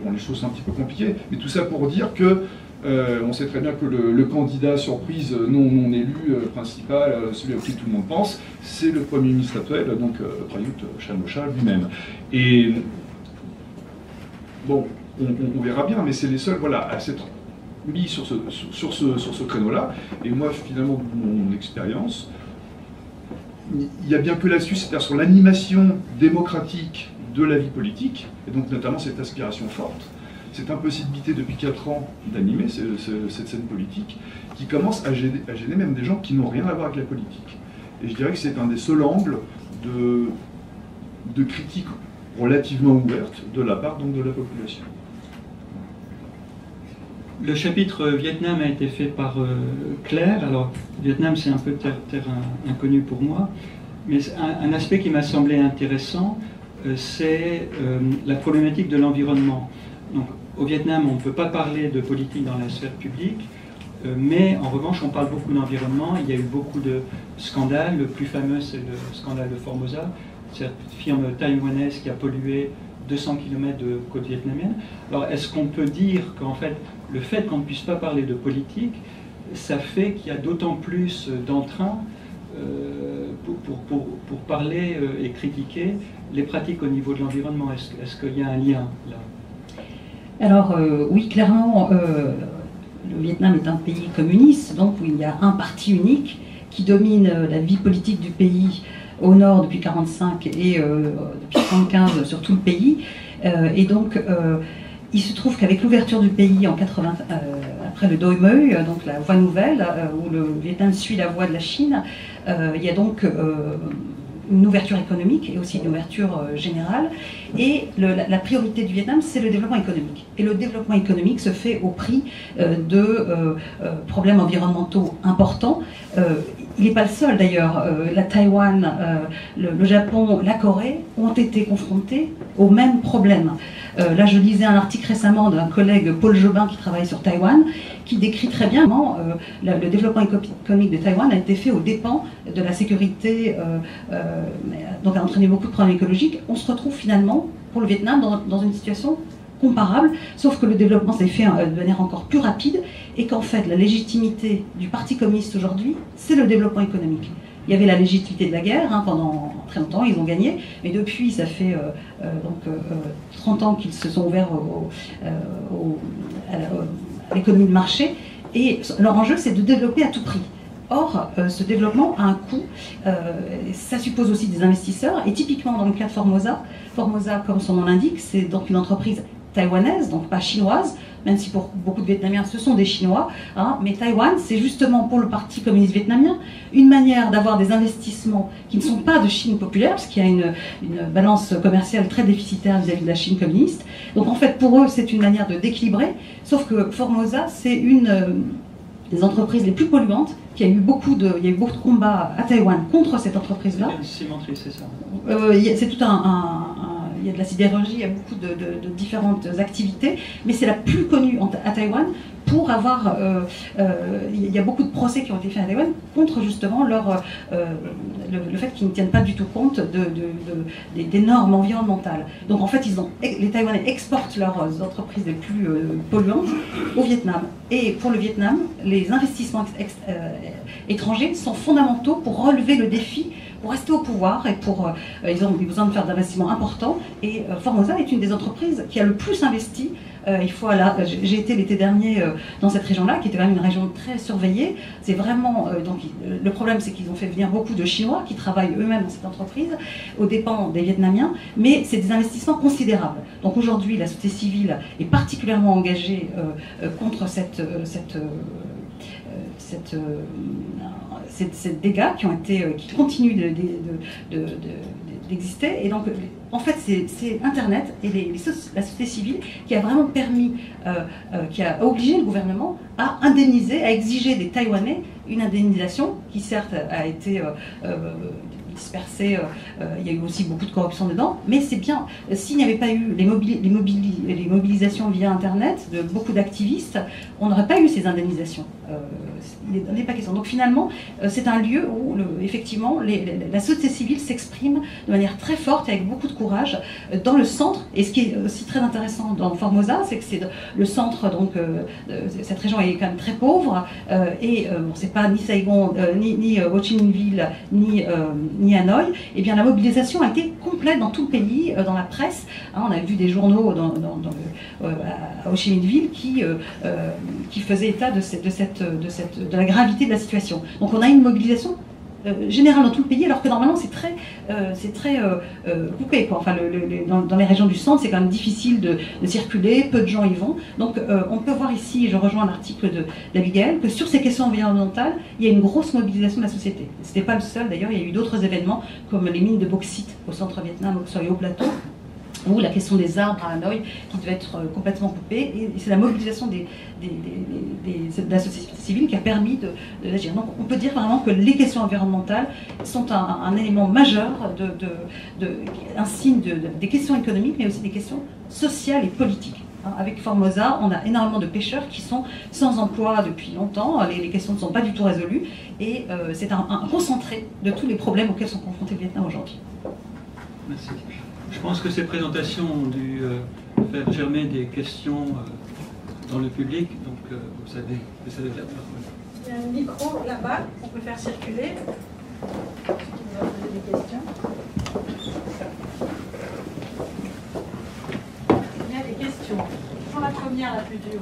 bon, les choses sont un petit peu compliquées, mais tout ça pour dire que euh, on sait très bien que le, candidat surprise non, non élu euh, principal, euh, celui auquel tout le monde pense, c'est le Premier ministre actuel, donc Prayut Chan lui-même. Et bon, on, verra bien, mais c'est les seuls voilà, à s'être mis sur ce, sur, ce, sur ce créneau-là. Et moi, finalement, mon expérience, il y a bien que là-dessus, c'est-à-dire sur l'animation démocratique de la vie politique, et donc notamment cette aspiration forte cette impossibilité depuis 4 ans d'animer cette scène politique qui commence à gêner, même des gens qui n'ont rien à voir avec la politique. Et je dirais que c'est un des seuls angles de, critique relativement ouverte de la part donc, de la population. Le chapitre Vietnam a été fait par euh, Claire. Alors, Vietnam, c'est un peu terre, inconnu pour moi. Mais un, aspect qui m'a semblé intéressant, euh, c'est euh, la problématique de l'environnement. Donc, au Vietnam, on ne peut pas parler de politique dans la sphère publique, euh, mais en revanche, on parle beaucoup d'environnement. Il y a eu beaucoup de scandales. Le plus fameux, c'est le scandale de Formosa, cette firme taïwanaise qui a pollué 200 km de côte vietnamienne. Alors, est-ce qu'on peut dire qu'en fait, le fait qu'on ne puisse pas parler de politique, ça fait qu'il y a d'autant plus d'entrain euh, pour, parler euh, et critiquer les pratiques au niveau de l'environnement? Est-ce qu'il y a un lien là? Alors euh, oui, clairement, euh, le Vietnam est un pays communiste, donc où il y a un parti unique qui domine euh, la vie politique du pays au nord depuis 1945 et depuis 1975 sur tout le pays. et donc, il se trouve qu'avec l'ouverture du pays en 80, après le Doi donc la voie nouvelle, où le Vietnam suit la voie de la Chine, il y a donc une ouverture économique et aussi une ouverture euh, générale. Et la, priorité du Vietnam, c'est le développement économique. Et le développement économique se fait au prix euh, de euh, problèmes environnementaux importants. il n'est pas le seul d'ailleurs. la Taïwan, le, Japon, la Corée ont été confrontés aux mêmes problèmes. Là, je lisais un article récemment d'un collègue Paul Jobin qui travaille sur Taïwan, qui décrit très bien comment le, développement économique de Taïwan a été fait aux dépens de la sécurité donc a entraîné beaucoup de problèmes écologiques, on se retrouve finalement, pour le Vietnam, dans, une situation comparable, sauf que le développement s'est fait euh, de manière encore plus rapide et qu'en fait la légitimité du Parti communiste aujourd'hui, c'est le développement économique. Il y avait la légitimité de la guerre, hein, pendant très longtemps, ils ont gagné, mais depuis, ça fait euh, euh, donc, 30 ans qu'ils se sont ouverts à l'économie de marché, et leur enjeu, c'est de développer à tout prix. Or, euh, ce développement a un coût, euh, ça suppose aussi des investisseurs, et typiquement dans le cas de Formosa, Formosa, comme son nom l'indique, c'est donc une entreprise taïwanaise, donc pas chinoise, même si pour beaucoup de Vietnamiens ce sont des Chinois, hein, mais Taïwan, c'est justement pour le Parti communiste vietnamien une manière d'avoir des investissements qui ne sont pas de Chine populaire, parce qu'il y a une, balance commerciale très déficitaire vis-à-vis -vis de la Chine communiste. Donc en fait, pour eux, c'est une manière de d'équilibrer, sauf que Formosa, c'est une euh, des entreprises les plus polluantes il y a eu beaucoup de, il y a eu beaucoup de combats à Taïwan contre cette entreprise-là. C'est ça? Euh, c'est tout un, il y a de la sidérurgie, il y a beaucoup de, différentes activités, mais c'est la plus connue à Taïwan pour avoir. Euh, euh, il y a beaucoup de procès qui ont été faits à Taïwan contre justement leur, euh, le, fait qu'ils ne tiennent pas du tout compte de, des, normes environnementales. Donc en fait, ils ont, les Taïwanais exportent leurs entreprises les plus polluantes au Vietnam. Et pour le Vietnam, les investissements étrangers sont fondamentaux pour relever le défi pour rester au pouvoir et pour ils ont besoin de faire d'investissements importants et Formosa est une des entreprises qui a le plus investi euh, il faut j'ai été l'été dernier euh, dans cette région-là, qui était quand même une région très surveillée. C'est vraiment euh, donc le problème, c'est qu'ils ont fait venir beaucoup de Chinois qui travaillent eux-mêmes dans cette entreprise, aux dépens des Vietnamiens, mais c'est des investissements considérables. Donc aujourd'hui, la société civile est particulièrement engagée contre cette, cette cette, ces, dégâts qui ont été, qui continuent de, d'exister. Et donc, en fait, c'est Internet et la société civile qui a vraiment permis, euh, euh, qui a obligé le gouvernement à indemniser, à exiger des Taïwanais une indemnisation qui certes a été dispersé, il y a eu aussi beaucoup de corruption dedans, mais c'est bien, s'il n'y avait pas eu les, mobilisations via Internet de beaucoup d'activistes, on n'aurait pas eu ces indemnisations il n'est pas question. Donc finalement, euh, c'est un lieu où, effectivement, la société civile s'exprime de manière très forte et avec beaucoup de courage euh, dans le centre. Et ce qui est aussi très intéressant dans Formosa, c'est que c'est le centre, donc euh, cette région est quand même très pauvre, et bon, c'est pas ni Saigon, ni, ni Ho Chi Minh Ville, ni Et eh bien la mobilisation a été complète dans tout le pays, dans la presse. Hein, on a vu des journaux dans, à Ho Chi Minh Ville qui, qui faisaient état de, cette, de, cette, de, cette, de la gravité de la situation. Donc on a une mobilisation euh, générale dans tout le pays, alors que normalement c'est très, euh, c'est très euh, coupé. Quoi. Enfin, dans, les régions du centre, c'est quand même difficile de, circuler, peu de gens y vont. Donc on peut voir ici, je rejoins l'article d'Abigail, que sur ces questions environnementales, il y a une grosse mobilisation de la société. Ce n'était pas le seul, d'ailleurs, il y a eu d'autres événements, comme les mines de bauxite au centre Vietnam, sur les hauts plateaux, ou la question des arbres à Hanoï qui devait être euh, complètement coupée. Et c'est la mobilisation des, de la société civile qui a permis d'agir. Donc on peut dire vraiment que les questions environnementales sont un, élément majeur, de, un signe des questions économiques, mais aussi des questions sociales et politiques. Hein, avec Formosa, on a énormément de pêcheurs qui sont sans emploi depuis longtemps, les, questions ne sont pas du tout résolues, et euh, c'est un concentré de tous les problèmes auxquels sont confrontés le Vietnam aujourd'hui. Merci. Je pense que ces présentations ont dû euh, faire germer des questions euh, dans le public, donc euh, vous savez, vous savez la parole. Il y a un micro là-bas qu'on peut faire circuler. Qui va poser des questions. Il y a des questions. Prends la première, la plus dure.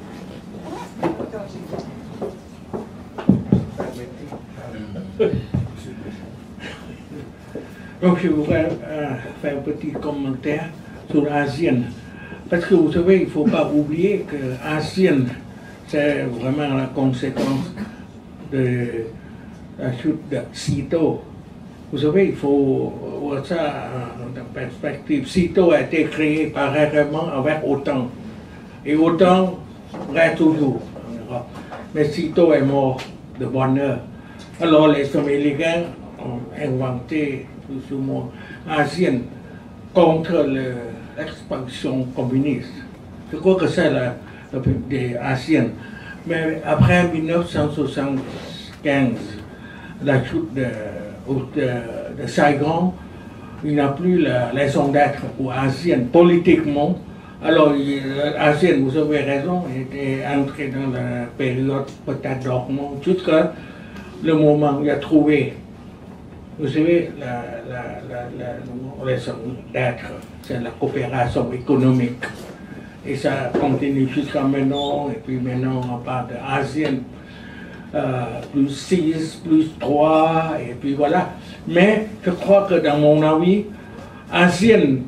Donc je voudrais euh, faire un petit commentaire sur l'Asienne. Parce que vous savez, il ne faut pas <laughs> oublier que l'Asienne, c'est vraiment la conséquence de la chute de Sito. Vous savez, il faut voir ça en perspective. Sito a été créé parallèlement avec OTAN. Et OTAN reste toujours en Europe. Mais Sito est mort de bonheur. Alors les Américains ont inventé plus ancienne contre l'expansion communiste. Je crois que c'est la, ancienne. Mais après 1975, la chute de, de, Saigon, il n'y a plus la raison d'être pour ancienne politiquement. Alors, l'ancienne, vous avez raison, était entré dans la période peut-être dormante jusqu'à le moment où il a trouvé vous savez, la, raison d'être, c'est la coopération économique. Et ça continue jusqu'à maintenant, et puis maintenant on parle d'Asien, euh, plus 6, plus 3, et puis voilà. Mais je crois que dans mon avis, ASEAN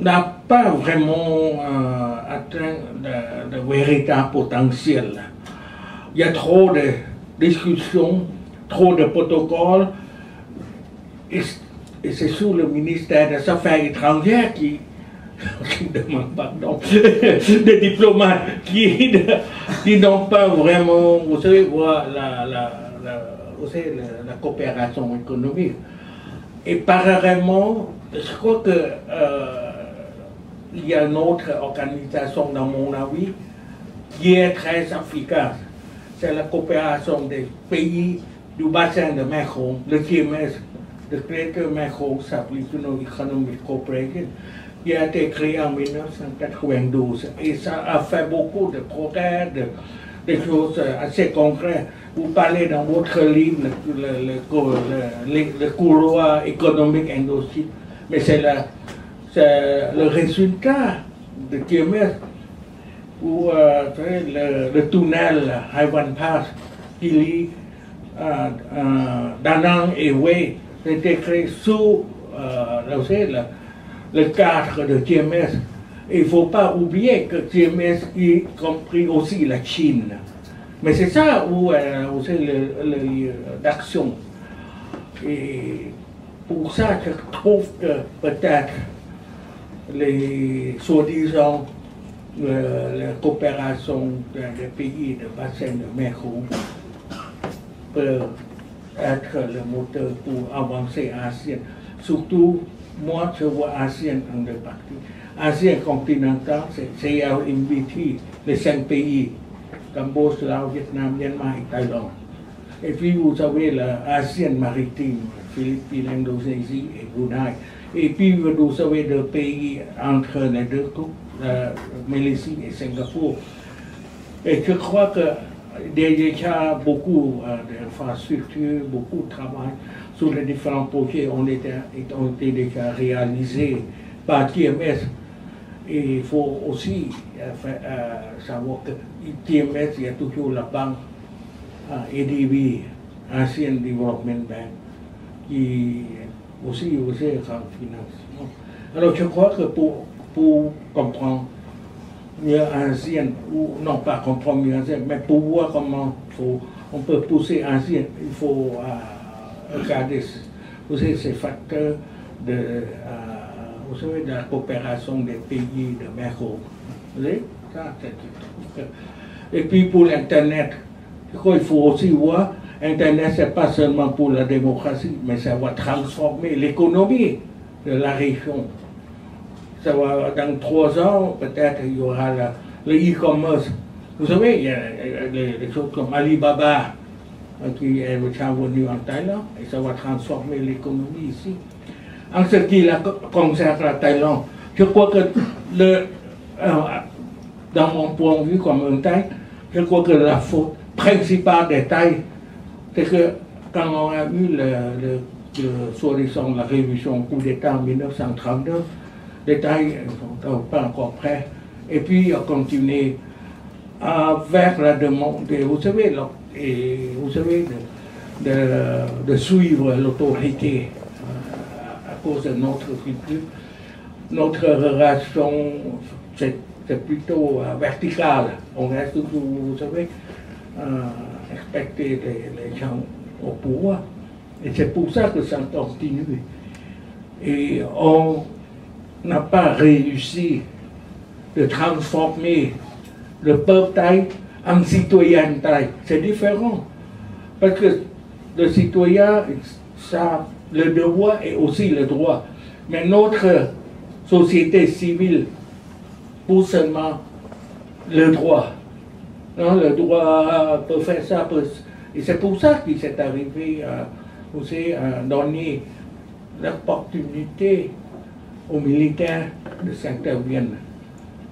n'a pas vraiment euh, atteint de, véritable potentiel. Il y a trop de discussions, trop de protocoles, et, c'est sous le ministère des Affaires étrangères qui, <laughs> demande pardon, <laughs> des diplomates qui, <laughs> qui n'ont pas vraiment, vous savez, la, la, la, coopération économique. Et parallèlement, je crois que euh, il y a une autre organisation, dans mon avis, qui est très efficace. C'est la coopération des pays du bassin de Mekong, le TMS, de Greater Macro Sub-Regional Economic Corporation, qui a été créé en 1992. Et ça a fait beaucoup de progrès, de, des choses assez concrètes. Vous parlez dans votre livre le, le, le, couloir économique indochine, mais c'est le résultat de TMS ou euh, le, tunnel Haiwan Pass qui lie Danang et Wei été créé sous euh, le, cadre de TMS. Il ne faut pas oublier que TMS y compris aussi la Chine. Mais c'est ça où euh, l'action. Et pour ça, je trouve que peut-être les soi-disant la coopération des pays de bassin de Mekong peut être le moteur pour avancer ASEAN. Surtout, moi, je vois ASEAN en deux parties. ASEAN continental, c'est CLMVT, les cinq pays, Cambodge, Laos, Vietnam, Myanmar et Thaïlande. Et puis, vous avez l'ASEAN maritime, Philippines, Indonésie et Brunei. Et puis, vous avez deux pays entre les deux groupes, la Malaisie et Singapour. Et je crois que déjà beaucoup euh, d'infrastructures, beaucoup de travail sur les différents projets ont été, ont été déjà réalisés par TMS. Et il faut aussi euh, euh, savoir que TMS, il y a toujours la banque ADB, Asian Development Bank, qui aussi aussi en financement. Alors je crois que pour, pour comprendre mieux ou non pas comprendre mieux mais pour voir comment faut, on peut pousser ancienne, il faut euh, regarder savez, ces facteurs de, euh, vous savez, de la coopération des pays de Mercosur. Vous ça, Et puis pour l'Internet, qu'il faut aussi voir, Internet, c'est pas seulement pour la démocratie, mais ça va transformer l'économie de la région dans trois ans, peut-être il y aura le e-commerce. Vous savez, il y a des choses comme Alibaba qui est venu en Thaïlande et ça va transformer l'économie ici. En ce qui concerne la Thaïlande, je crois que le, euh, dans mon point de vue comme un Thaï, je crois que la faute principale des Thaïs, c'est que quand on a eu le, le, le la révolution coup d'État en 1939, sont pas encore prêts. Et puis, on continue vers la demande, vous savez, et vous savez de, de, suivre l'autorité euh, à cause de notre culture. Notre relation, c'est plutôt euh, verticale. On reste toujours, vous savez, euh, respecter les, les, gens au pouvoir. Et c'est pour ça que ça continue. Et on n'a pas réussi de transformer le peuple thaï en citoyen thaï. C'est différent. Parce que le citoyen, ça, le devoir est aussi le droit. Mais notre société civile pour seulement le droit. Non, le droit peut faire ça. Et c'est pour ça qu'il s'est arrivé à, aussi, à donner l'opportunité aux militaires de s'intervenir.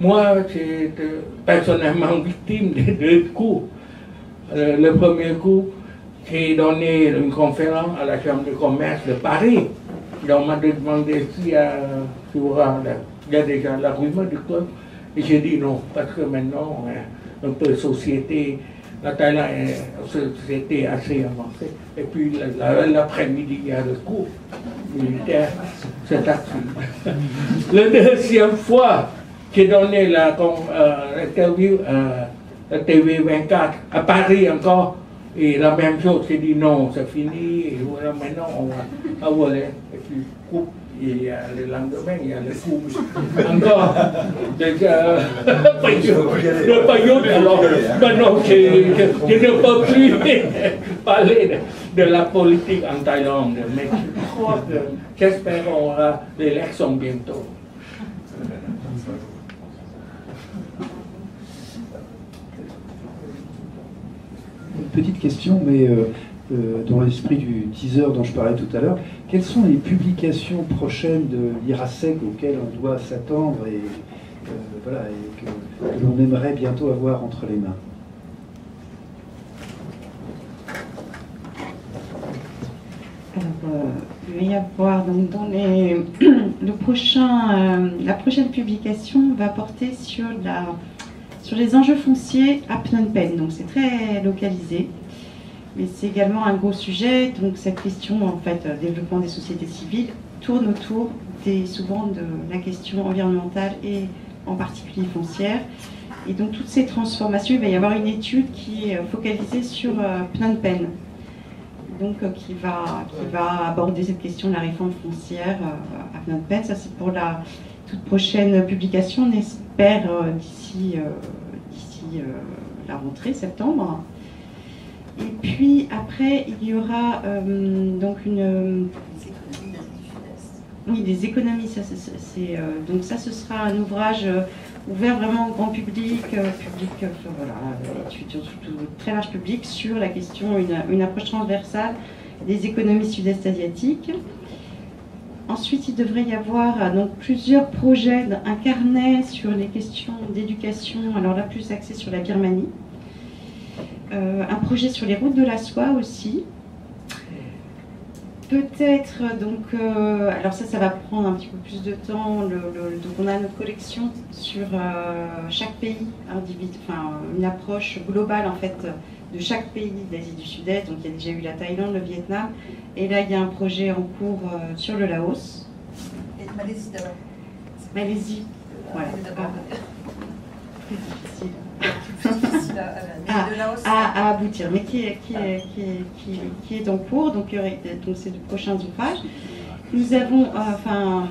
Moi, j'ai personnellement <laughs> victime des deux coups. Euh, le premier coup, j'ai donné une conférence à la Chambre de commerce de Paris. on m'a demandé a, il y a déjà la rumeur du club. Et j'ai dit non, parce que maintenant, un peu société la une société assez avancée. Et puis l'après-midi, il y a le cours militaire, c'est actif. La deuxième fois, j'ai donné l'interview à la TV 24 à Paris encore. Et la même chose, j'ai dit non, c'est fini, et voilà, maintenant on va voler. Et puis, et euh, le lendemain, il y a le coup encore déjà le paillot. Alors maintenant, je, ne peux plus parler de, de, la politique en Thaïlande, mais je crois que j'espère qu'on aura l'élection bientôt. Une petite question, mais euh, euh, dans l'esprit du teaser dont je parlais tout à l'heure, quelles sont les publications prochaines de l'IRASEC auxquelles on doit s'attendre et, euh, que, l'on aimerait bientôt avoir entre les mains? Alors, euh, il va y avoir donc dans les, <clears throat> le prochain, la prochaine publication va porter sur, la, sur les enjeux fonciers à Phnom Penh. Donc c'est très localisé mais c'est également un gros sujet. Donc cette question, en fait, euh, développement des sociétés civiles, tourne autour souvent de la question environnementale et en particulier foncière. Et donc toutes ces transformations, il va y avoir une étude qui est focalisée sur euh, Phnom Penh, donc euh, qui, va, aborder cette question de la réforme foncière à Phnom Penh. Ça c'est pour la toute prochaine publication, on espère d'ici la rentrée septembre. Et puis après, il y aura donc une oui, des économies, ça, c'est, donc ça, ce sera un ouvrage ouvert vraiment au grand public, public voilà, très large public, sur la question, une, une approche transversale des économies sud-est asiatiques. Ensuite, il devrait y avoir euh, donc, plusieurs projets, un carnet sur les questions d'éducation, alors là plus axé sur la Birmanie. Euh, un projet sur les routes de la soie aussi. Peut-être, donc, euh, alors ça, ça va prendre un petit peu plus de temps. donc, on a notre collection sur chaque pays, enfin, une approche globale en fait de chaque pays d'Asie du Sud-Est. Donc il y a déjà eu la Thaïlande, le Vietnam. Et là, il y a un projet en cours euh, sur le Laos. Et Malaisie d'abord. Malaisie. Voilà. À, aboutir, mais qui est, qui, est, qui, qui, est en cours, donc c'est de prochains ouvrages. Nous avons, euh, enfin,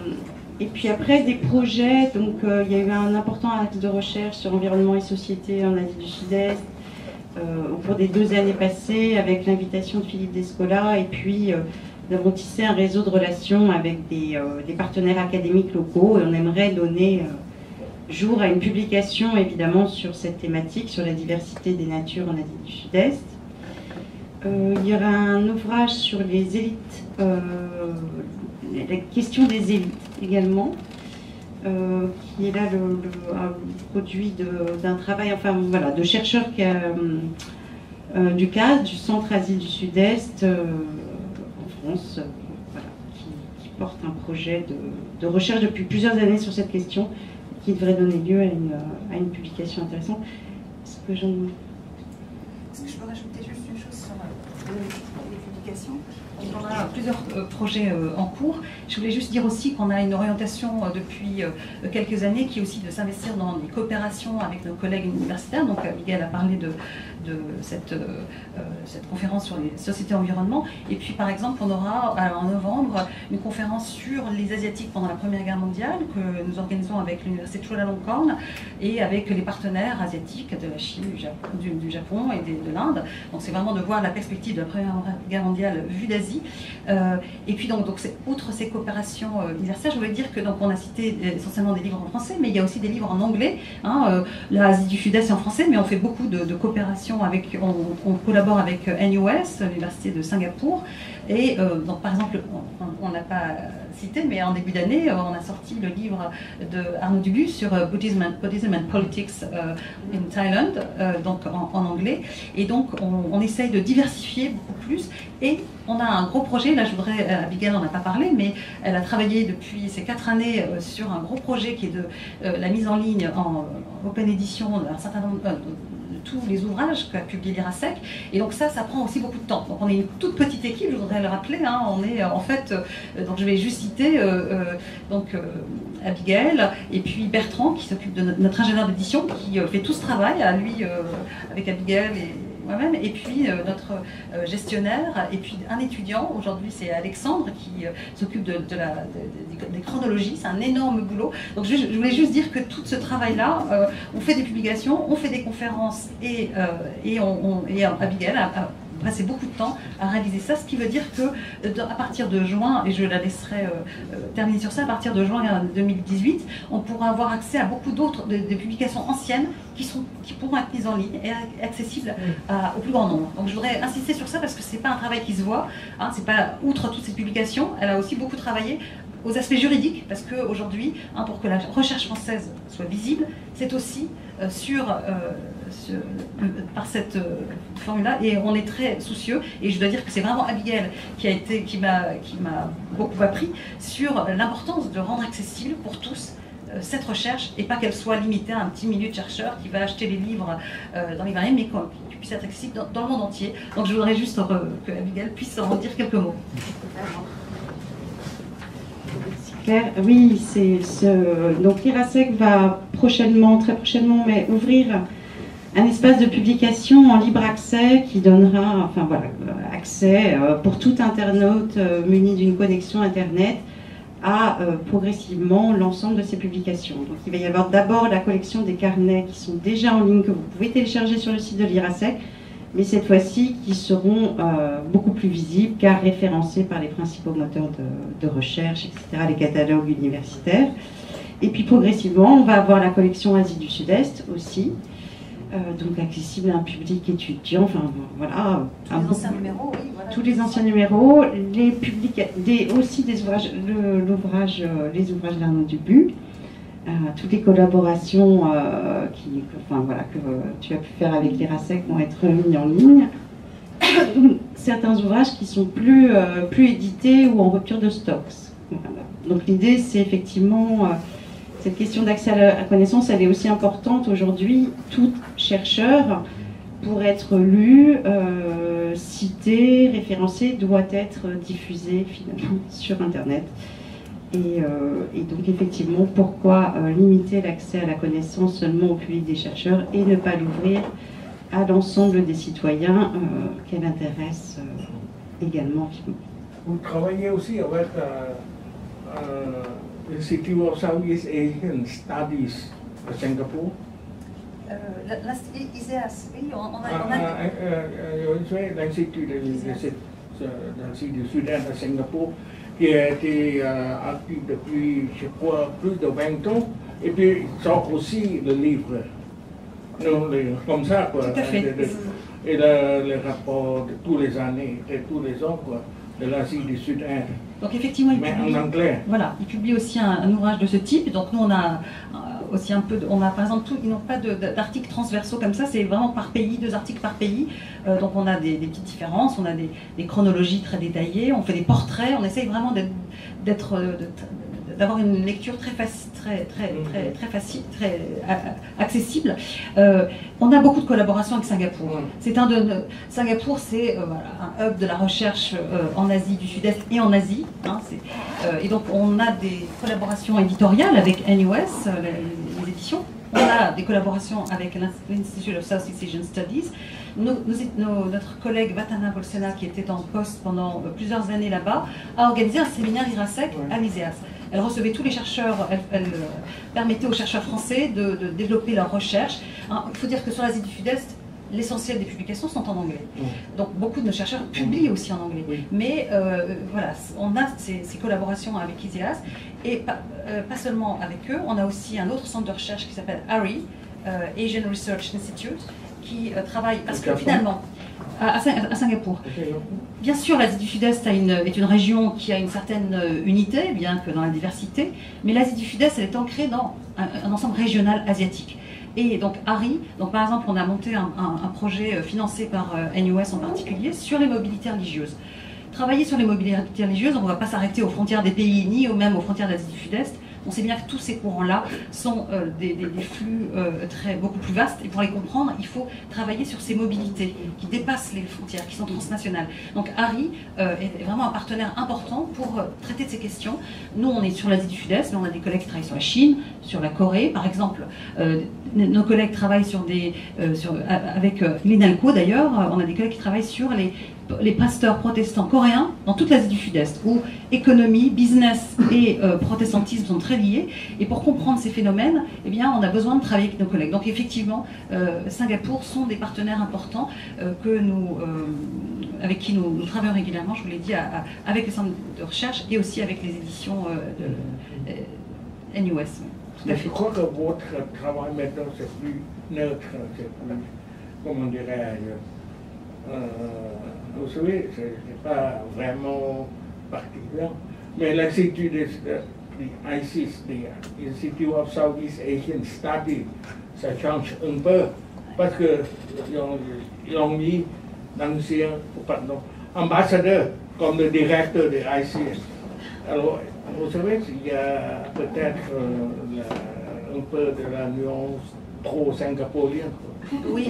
et puis après des projets, donc euh, il y a eu un important acte de recherche sur environnement et société en Asie du Sud-Est, euh, au cours des deux années passées avec l'invitation de Philippe Descola. Et puis euh, nous avons tissé un réseau de relations avec des, euh, des, partenaires académiques locaux. Et on aimerait donner jour à une publication évidemment sur cette thématique, sur la diversité des natures en Asie du Sud-Est. il y aura un ouvrage sur les élites, la question des élites également, euh, qui est là le, produit d'un travail, enfin voilà, de chercheurs euh, euh, du CAS, du Centre Asie du Sud-Est, en France, qui, porte un projet de, recherche depuis plusieurs années sur cette question, qui devrait donner lieu à une, à une publication intéressante. Est-ce que, je peux rajouter juste une chose sur les publications? On a plusieurs euh, projets euh, en cours. Je voulais juste dire aussi qu'on a une orientation euh, depuis quelques années qui est aussi de s'investir dans les coopérations avec nos collègues universitaires. Donc Miguel a parlé de, de cette, cette conférence sur les sociétés environnement. Et puis par exemple, on aura en novembre une conférence sur les Asiatiques pendant la Première Guerre mondiale que nous organisons avec l'université Chulalongkorn et avec les partenaires asiatiques de la Chine, du Japon, et de l'Inde. Donc c'est vraiment de voir la perspective de la Première Guerre mondiale vue d'Asie euh, et puis donc, outre ces coopérations euh, universitaires, je voulais dire que donc on a cité euh, essentiellement des livres en français, mais il y a aussi des livres en anglais. Hein, L'Asie du Sud-Est est en français, mais on fait beaucoup de, coopération avec, on, collabore avec NUS, l'université de Singapour, et donc par exemple, on n'a pas cité, mais en début d'année, on a sorti le livre de Arnaud Dubu sur Buddhism and, Politics in Thailand, donc en, anglais. Et donc, on, essaye de diversifier beaucoup plus. Et on a un gros projet, là je voudrais, euh, Abigail n'en a pas parlé, mais elle a travaillé depuis ces quatre années euh, sur un gros projet qui est de euh, la mise en ligne en open édition d'un certain nombre de tous les ouvrages qu'a publié l'IRASEC. Et donc ça, ça prend aussi beaucoup de temps. Donc on est une toute petite équipe, je voudrais le rappeler. Hein. on est en fait, donc je vais juste citer donc Abigail et puis Bertrand qui s'occupe de notre, ingénieur d'édition qui fait tout ce travail à lui avec Abigail et moi-même, et puis euh, notre euh, gestionnaire, et puis un étudiant. Aujourd'hui, c'est Alexandre qui euh, s'occupe de, la, des chronologies. C'est un énorme boulot. Donc, je, voulais juste dire que tout ce travail-là, on fait des publications, on fait des conférences, et, et, on, et Abigail a, passé beaucoup de temps à réaliser ça, ce qui veut dire que à partir de juin, et je la laisserai terminer sur ça, à partir de juin 2018, on pourra avoir accès à beaucoup d'autres des publications anciennes qui, sont, qui pourront être mises en ligne et accessibles au plus grand nombre. Donc je voudrais insister sur ça parce que ce n'est pas un travail qui se voit. Hein, c'est pas outre toutes ces publications, elle a aussi beaucoup travaillé aux aspects juridiques, parce qu'aujourd'hui, hein, pour que la recherche française soit visible, c'est aussi euh, sur, euh, par cette euh, formule-là, et on est très soucieux, et je dois dire que c'est vraiment Abigail qui a été, qui m'a beaucoup appris sur l'importance de rendre accessible pour tous euh, cette recherche et pas qu'elle soit limitée à un petit milieu de chercheurs qui va acheter les livres euh, dans les mais qui puisse être accessible dans, le monde entier. Donc je voudrais juste que Abigail puisse en dire quelques mots. Oui, c'est ce... donc l'IRASEC va prochainement, très prochainement, mais ouvrir un espace de publication en libre accès qui donnera, enfin voilà, accès euh, pour tout internaute muni d'une connexion internet euh, progressivement l'ensemble de ces publications. Donc il va y avoir d'abord la collection des carnets qui sont déjà en ligne, que vous pouvez télécharger sur le site de l'IRASEC, mais cette fois-ci qui seront euh, beaucoup plus visibles car référencés par les principaux moteurs de, recherche, etc., les catalogues universitaires. Et puis progressivement, on va avoir la collection Asie du Sud-Est aussi, donc accessible à un public étudiant, enfin voilà. Tous les anciens numéros, oui. Voilà. Tous les anciens numéros, les publics, des, aussi des ouvrages, l'ouvrage, euh, les ouvrages d'Arnaud Dubu, euh, toutes les collaborations euh, qui, que, enfin, voilà, que tu as pu faire avec l'IRASEC vont être mis en ligne. <coughs> Certains ouvrages qui sont plus, euh, plus édités ou en rupture de stocks. Voilà. Donc l'idée, c'est effectivement cette question d'accès à la connaissance, elle est aussi importante aujourd'hui. Tout chercheur, pour être lu, euh, cité, référencé, doit être diffusé finalement sur Internet. Et, euh, donc effectivement, pourquoi euh, limiter l'accès à la connaissance seulement au public des chercheurs et ne pas l'ouvrir à l'ensemble des citoyens qu'elle intéresse également Vous travaillez aussi avec Institute of Southeast Asian Studies à Singapour. Euh, l'ISEAS, oui, on, on a... Ah, on a... ah, euh, euh, L'Institut d'Asie du Sud-Est à Singapour, qui a été euh, actif depuis, je crois, plus de 20 ans, et puis il sort aussi le livre. Non, les, comme ça, quoi. Tout à fait. Et le, le rapport de tous les années, de tous les ans, quoi, de l'Asie du Sud-Est. Donc effectivement, il Mais publie, en anglais. voilà, il publie aussi un, un ouvrage de ce type. Donc nous, on a euh, aussi un peu, de- on a par exemple, tout, ils n'ont pas d'articles transversaux comme ça. C'est vraiment par pays, deux articles par pays. Euh, donc on a des, des petites différences, on a des, des chronologies très détaillées, on fait des portraits. On essaye vraiment d'être, euh, d'avoir une lecture très facile, très, très, très, très facile, très euh, accessible. Euh, on a beaucoup de collaborations avec Singapour. Mm. C'est un de Singapour, c'est euh, un hub de la recherche euh, en Asie du Sud-Est et en Asie. hein, et donc on a des collaborations éditoriales avec NUS, les, les éditions. On a des collaborations avec l'Institute of Southeast Asian Studies. Nos- nos- nos- notre collègue Vatana Bolsena, qui était en poste pendant plusieurs années là-bas, a organisé un séminaire IRASEC à l'ISEAS. Elle recevait tous les chercheurs, elle, elle, euh, permettait aux chercheurs français de, de développer leurs recherches. Hein, il faut dire que sur l'Asie du Sud-Est, l'essentiel des publications sont en anglais. Donc beaucoup de nos chercheurs publient aussi en anglais. Oui. Mais euh, voilà, on a ces, ces collaborations avec ISEAS et pas, euh, pas seulement avec eux, on a aussi un autre centre de recherche qui s'appelle ARI, euh, Asian Research Institute, qui travaille parce que finalement à, à Sing- à Singapour. Bien sûr, l'Asie du Sud-Est est une région qui a une certaine euh, unité, bien que dans la diversité, mais l'Asie du Sud-Est, elle est ancrée dans un, un ensemble régional asiatique. Et donc, ARI, donc par exemple, on a monté un, un- un projet euh, financé par euh, NUS en particulier sur les mobilités religieuses. Travailler sur les mobilités religieuses, on ne va pas s'arrêter aux frontières des pays, ni même aux frontières de l'Asie du Sud-Est. On sait bien que tous ces courants-là sont euh, des, flux euh, beaucoup plus vastes. Et pour les comprendre, il faut travailler sur ces mobilités qui dépassent les frontières, qui sont transnationales. Donc Harry euh, est vraiment un partenaire important pour traiter de ces questions. Nous, on est sur l'Asie du Sud-Est, mais on a des collègues qui travaillent sur la Chine, sur la Corée, par exemple. Nos collègues travaillent sur des, avec l'INALCO d'ailleurs, on a des collègues qui travaillent sur les, les pasteurs protestants coréens dans toute l'Asie du Sud-Est, où économie, business et euh, protestantisme sont très liés. Et pour comprendre ces phénomènes, eh bien, on a besoin de travailler avec nos collègues. Donc effectivement, euh, Singapour sont des partenaires importants euh, que nous, avec qui nous, nous travaillons régulièrement, je vous l'ai dit, à- à- avec les centres de recherche et aussi avec les éditions de NUS. Tout à Mais fait. je crois que votre travail maintenant, c'est plus neutre, c'est plus, comment dirais-je, vous savez, c'est c'est pas vraiment particulier. Mais l'Institut de, de ISIS, the Institute of Southeast Asian Studies, ça change un peu, parce que ils ont, ils ont mis l'ancien, pardon, ambassadeur comme le directeur de ISIS. Alors, vous savez, il y a peut-être euh, un peu de la nuance trop singapourienne. Oui,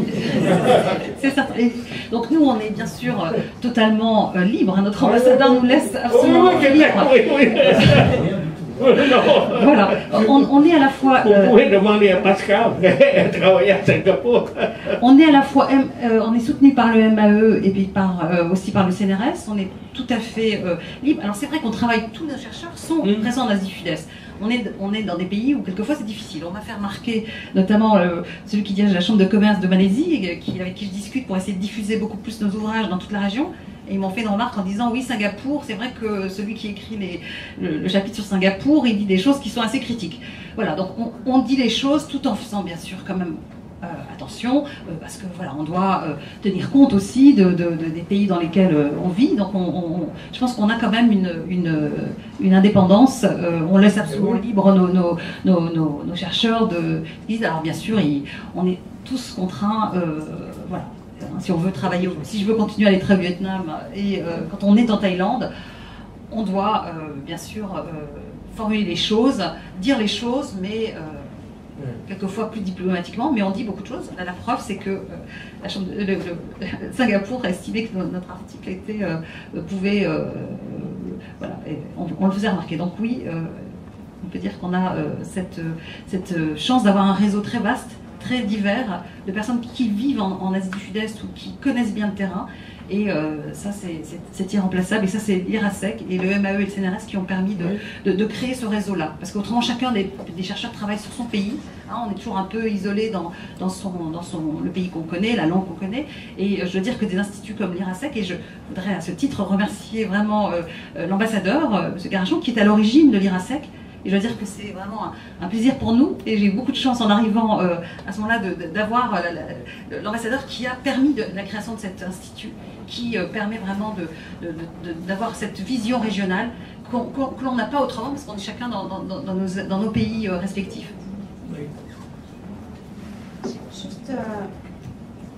<laughs> c'est ça. Et donc nous, on est bien sûr euh, totalement euh, libre. hein. Notre ambassadeur nous laisse absolument Oui, oui, libre. <laughs> Voilà, on, on est à la fois. Vous euh, pouvez demander à Pascal, <laughs> elle travaille à Singapour. On est à la fois, M- euh, on est soutenu par le MAE et puis par, euh, aussi par le CNRS. On est tout à fait libre. Alors c'est vrai qu'on travaille, tous nos chercheurs sont Mhm. présents en Asie Sud-Est. On est, on est dans des pays où quelquefois c'est difficile. On m'a fait remarquer, notamment euh, celui qui dirige la chambre de commerce de Malaisie, euh, qui, avec qui je discute pour essayer de diffuser beaucoup plus nos ouvrages dans toute la région. Et ils m'ont fait une remarque en disant oui Singapour, c'est vrai que celui qui écrit le, chapitre sur Singapour, il dit des choses qui sont assez critiques. Voilà, donc on, dit les choses tout en faisant bien sûr quand même attention, euh, parce que voilà, on doit euh, tenir compte aussi de, de- de- des pays dans lesquels euh, on vit. Donc, on, on- je pense qu'on a quand même une, une, une indépendance. on laisse absolument libre nos, nos, nos, nos- nos chercheurs de. Alors, bien sûr, ils- on est tous contraints. voilà. Hein, Si on veut travailler, si je veux continuer à aller très au Vietnam et quand on est en Thaïlande, on doit euh, bien sûr euh, formuler les choses, dire les choses, mais euh, quelquefois plus diplomatiquement, mais on dit beaucoup de choses. La preuve, c'est que euh, <laughs> Singapour a estimé que no- notre article était, euh, pouvait, euh, voilà, on, le faisait remarquer. Donc oui, euh, on peut dire qu'on a cette, chance d'avoir un réseau très vaste, très divers, de personnes qui vivent en, en Asie du Sud-Est ou qui connaissent bien le terrain. Et euh, ça, c'est- irremplaçable. Et ça, c'est l'IRASEC et le MAE et le CNRS qui ont permis de, de, de créer ce réseau-là. Parce qu'autrement, chacun des, des chercheurs travaille sur son pays. Hein, on est toujours un peu isolé dans, dans, son, dans son, le pays qu'on connaît, la langue qu'on connaît. Et euh, je veux dire que des instituts comme l'IRASEC, et je voudrais à ce titre remercier vraiment euh, euh, l'ambassadeur, euh, M. Garachon, qui est à l'origine de l'IRASEC. Et je veux dire que c'est vraiment un, un plaisir pour nous. Et j'ai eu beaucoup de chance en arrivant euh, à ce moment-là d'avoir euh, la- la- l'ambassadeur qui a permis de, la création de cet institut, qui euh, permet vraiment de- de- de- de- d'avoir cette vision régionale que l'on n'a pas autrement, parce qu'on est chacun dans, dans- dans- dans nos, dans nos pays euh, respectifs. Juste euh,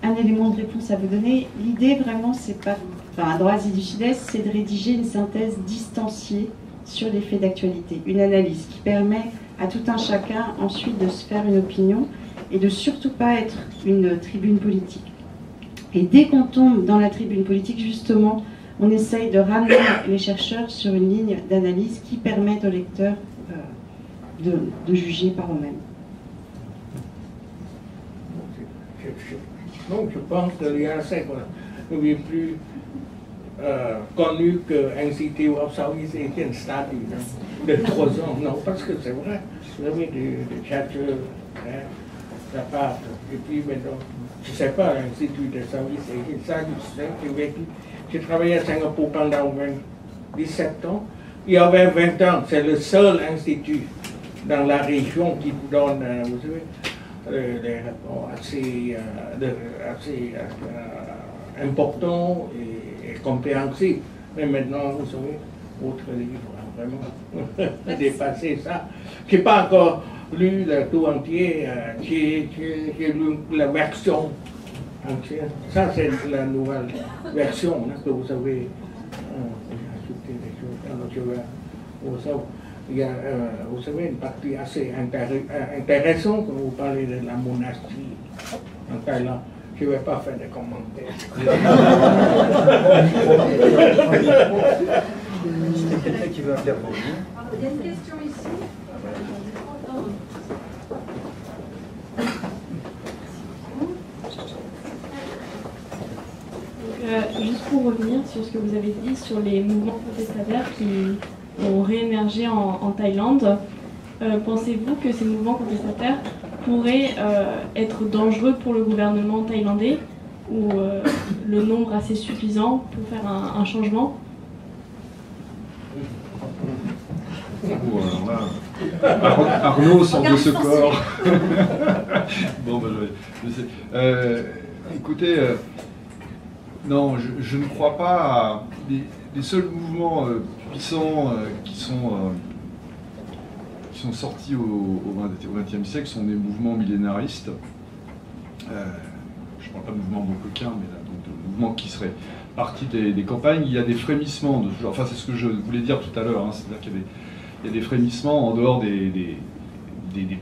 un élément de réponse à vous donner. L'idée vraiment, c'est pas, enfin, dans Asie du Sud-Est, c'est de rédiger une synthèse distanciée sur les faits d'actualité, une analyse qui permet à tout un chacun ensuite de se faire une opinion et de surtout pas être une tribune politique. Et dès qu'on tombe dans la tribune politique, justement, on essaye de ramener les chercheurs sur une ligne d'analyse qui permet aux lecteurs euh, de, juger par eux-mêmes. Donc, je pense que l'IRSEC n'est plus euh, connu que Institute of Southeast Asian Studies hein, de trois ans. Non, parce que c'est vrai, vous avez des, des chercheurs hein, ça part. Et puis maintenant, je ne sais pas, l'Institut de Southeast Asian Studies, sais, j'ai vécu, j'ai travaillé à Singapour pendant 20 17 ans. Il y avait 20 ans, c'est le seul institut dans la région qui vous donne, euh, vous savez, euh, des assez, euh, assez importants et, et compréhensibles. Mais maintenant, vous savez, votre livre a vraiment <laughs> dépassé ça. Je n'ai pas encore lu le tout entier, euh, j'ai j'ai lu la version entière. Ça, c'est la nouvelle version hein, que vous avez euh, ajouté des choses. Alors, je vais vous autres. Il y a, euh, vous savez, une partie assez intér- euh, intéressante quand vous parlez de la monarchie en Thaïlande. Je ne vais pas faire de commentaires. <laughs> Quelqu'un qui veut intervenir Il y a une question ici. Donc, euh, juste pour revenir sur ce que vous avez dit sur les mouvements contestataires qui ont réémergé en, en Thaïlande, euh, pensez-vous que ces mouvements contestataires pourraient euh, être dangereux pour le gouvernement thaïlandais ou euh, le nombre assez suffisant pour faire un, un changement? Oh, alors là, Ar- Arnaud sort de ce corps. <laughs> bon, ben, je, je sais. Euh, écoutez, euh, non, je, je ne crois pas à. Les, les seuls mouvements euh, puissants euh, qui, sont, euh, sont sortis au XXe siècle sont des mouvements millénaristes. Euh, je ne parle pas de mouvements coquins, mais là, donc, de mouvements qui seraient partis des, campagnes. Il y a des frémissements de. Enfin, c'est ce que je voulais dire tout à l'heure. hein, C'est-à-dire qu'il y a des frémissements en dehors des,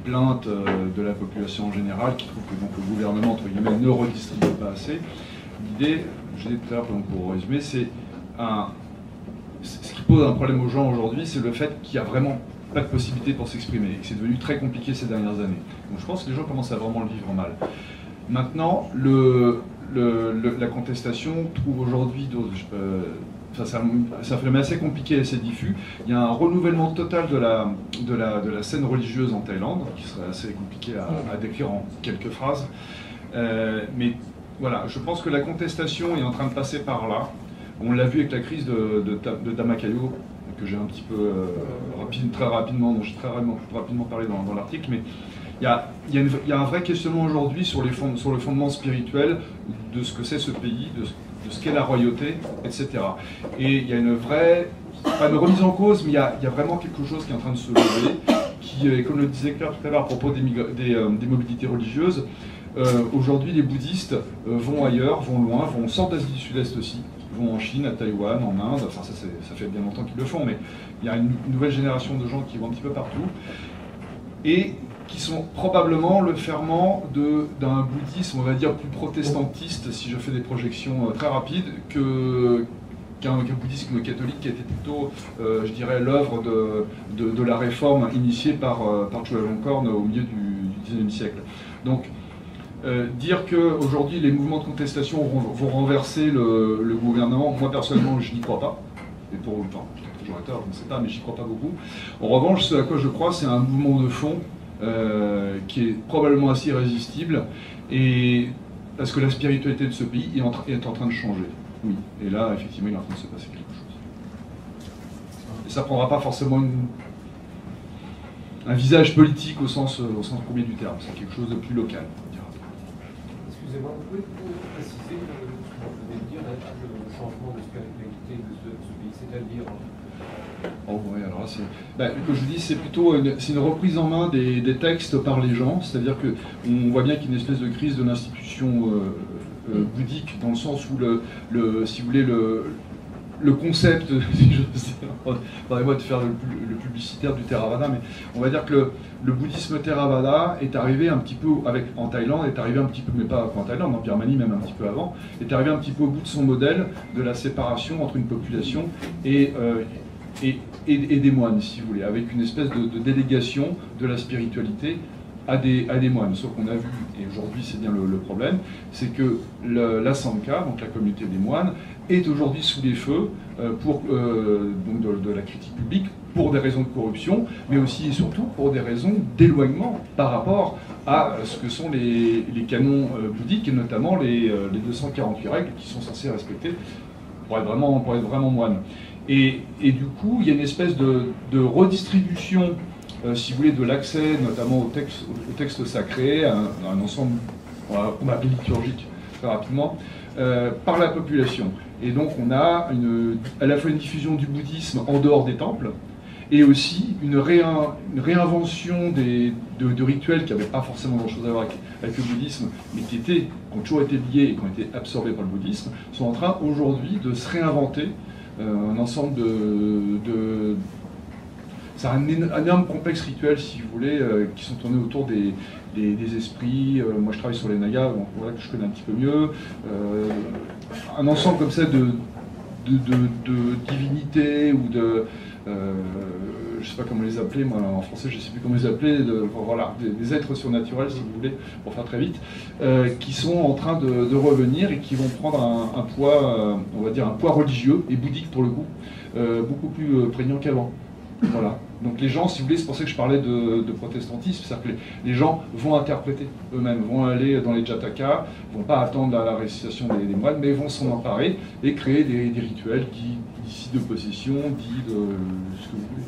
plaintes euh, de la population en général qui trouvent que donc, le gouvernement entre guillemets, ne redistribue pas assez. L'idée, je dit tout à l'heure pour résumer, c'est un. Ce qui pose un problème aux gens aujourd'hui, c'est le fait qu'il y a vraiment pas de possibilité pour s'exprimer, et c'est devenu très compliqué ces dernières années. Donc je pense que les gens commencent à vraiment le vivre mal. Maintenant, le, la contestation trouve aujourd'hui d'autres. c'est un, phénomène assez compliqué et assez diffus. Il y a un renouvellement total de la, de la, de la scène religieuse en Thaïlande, qui serait assez compliqué à, décrire en quelques phrases. Euh, mais voilà, je pense que la contestation est en train de passer par là. On l'a vu avec la crise de, de, de Damakayo, que j'ai un petit peu euh, très rapidement, dont j'ai très rapidement, parlé dans, l'article, mais il y, a, un vrai questionnement aujourd'hui sur, le fondement spirituel de ce que c'est ce pays, de, ce qu'est la royauté, etc. Et il y a une vraie, pas une remise en cause, mais il y, a, vraiment quelque chose qui est en train de se lever, qui, euh, comme le disait Claire tout à l'heure à propos des, euh, mobilités religieuses, aujourd'hui les bouddhistes vont ailleurs, vont loin, vont sortent d'Asie du Sud-Est aussi, vont en Chine, à Taïwan, en Inde, enfin ça, fait bien longtemps qu'ils le font, mais il y a une, nouvelle génération de gens qui vont un petit peu partout, et qui sont probablement le ferment d'un bouddhisme, on va dire, plus protestantiste, si je fais des projections euh, très rapides, qu'un bouddhisme catholique qui était plutôt, euh, je dirais, l'œuvre de, la réforme initiée par, euh, par Chulalongkorn au milieu du, 19e siècle. Donc, euh, dire qu'aujourd'hui les mouvements de contestation vont, renverser le, gouvernement, moi personnellement je n'y crois pas. Et pour j'aurais tort, je ne sais pas, mais j'y crois pas beaucoup. En revanche, ce à quoi je crois, c'est un mouvement de fond euh, qui est probablement assez irrésistible, et parce que la spiritualité de ce pays est en, train de changer. Oui, et là, effectivement, il est en train de se passer quelque chose. Et ça ne prendra pas forcément un visage politique au sens premier du terme, c'est quelque chose de plus local. Excusez-moi, vous pouvez préciser ce que vous venez de dire, le changement de spiritualité de ce, pays, c'est-à-dire Oh oui, alors c'est. Ben, comme je dis, c'est plutôt une, une, reprise en main des, des textes par les gens, c'est-à-dire qu'on voit bien qu'il y a une espèce de crise de l'institution euh, euh, bouddhique, dans le sens où, le, le, si vous voulez, le, le concept, <laughs> si je moi de faire le, publicitaire du Theravada, mais on va dire que le, bouddhisme Theravada est arrivé un petit peu, en Thaïlande, est arrivé un petit peu, mais pas en Thaïlande, en Birmanie même un petit peu avant, est arrivé un petit peu au bout de son modèle de la séparation entre une population et, euh, et, des moines, si vous voulez, avec une espèce de, délégation de la spiritualité à des, à des moines. Ce qu'on a vu, et aujourd'hui c'est bien le, problème, c'est que la Sanka, donc la communauté des moines, est aujourd'hui sous les feux euh, pour, euh, donc de, la critique publique pour des raisons de corruption, mais aussi et surtout pour des raisons d'éloignement par rapport à ce que sont les, canons euh, bouddhiques, et notamment les, les, 248 règles qui sont censées respecter pour être vraiment, pour être vraiment moine. Et, et, du coup, il y a une espèce de, de redistribution, si vous voulez, de l'accès notamment au texte, au texte sacré, un, un ensemble qu'on appelle liturgique très rapidement, par la population. Et donc on a à la fois une diffusion du bouddhisme en dehors des temples, et aussi une, réinvention des, de, rituels qui n'avaient pas forcément grand-chose à voir avec, le bouddhisme, mais qui, étaient, ont toujours été liés et qui ont été absorbés par le bouddhisme, sont en train aujourd'hui de se réinventer euh, un ensemble de, c'est un, énorme complexe rituel, si vous voulez, euh, qui sont tournés autour des, des, esprits. Euh, moi, je travaille sur les nagas, donc voilà que je connais un petit peu mieux. Euh, un ensemble comme ça de, de, divinités ou de. Euh, je sais pas comment les appeler, moi en français je ne sais plus comment les appeler, voilà, des, êtres surnaturels si vous voulez, pour faire très vite, qui sont en train de, revenir et qui vont prendre un, poids, on va dire un poids religieux et bouddhique pour le coup, beaucoup plus prégnant qu'avant. Voilà. Donc les gens, si vous voulez, c'est pour ça que je parlais de, protestantisme, c'est-à-dire que les, gens vont interpréter eux-mêmes, vont aller dans les jatakas, vont pas attendre la, récitation des, moines, mais vont s'en emparer et créer des, rituels qui, d'ici de possession, dit de ce que vous voulez.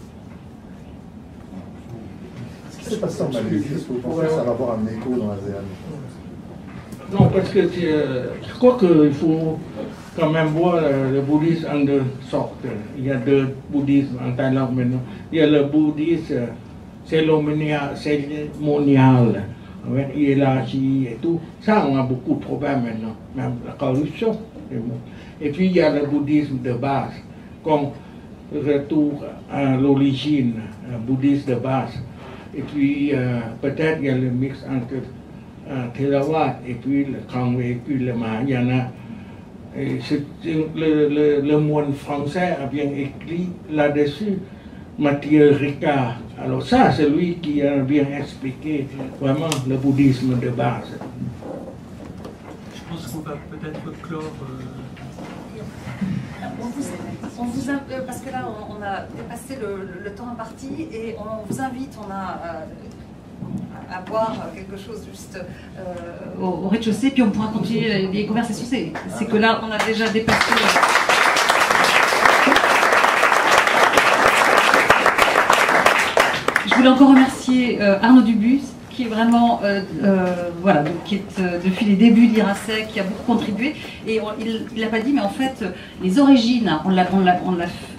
Ce qui s'est passé en Malaisie, est-ce que vous pensez que ça va avoir un écho dans l'ASEAN Non, parce que euh, je crois qu'il faut quand même voir le bouddhisme en deux sortes. Il y a deux bouddhismes en Thaïlande maintenant. Il y a le bouddhisme cérémonial, avec hiérarchie et tout. Ça, on a beaucoup de problèmes maintenant, même la corruption. Et puis il y a le bouddhisme de base, comme retour à l'origine, le bouddhisme de base. Et puis peut-être il y a le mix entre euh, et puis le Kangwe et puis le Mahayana le, le, le, moine français a bien écrit là-dessus Mathieu Ricard. Alors ça, c'est lui qui a bien expliqué vraiment le bouddhisme de base. Je pense qu'on va peut-être clore. euh, On vous, on vous euh, parce que là, on, on a dépassé le, le temps imparti et on vous invite, on a euh, à boire quelque chose juste. euh, au, au rez-de-chaussée, puis on pourra continuer les, les conversations. C'est que là, on a déjà dépassé. Je voulais encore remercier euh, Arnaud Dubus, qui est vraiment, euh, voilà, qui est depuis les débuts d'Irasec, qui a beaucoup contribué. Et il ne l'a pas dit, mais en fait, les origines, on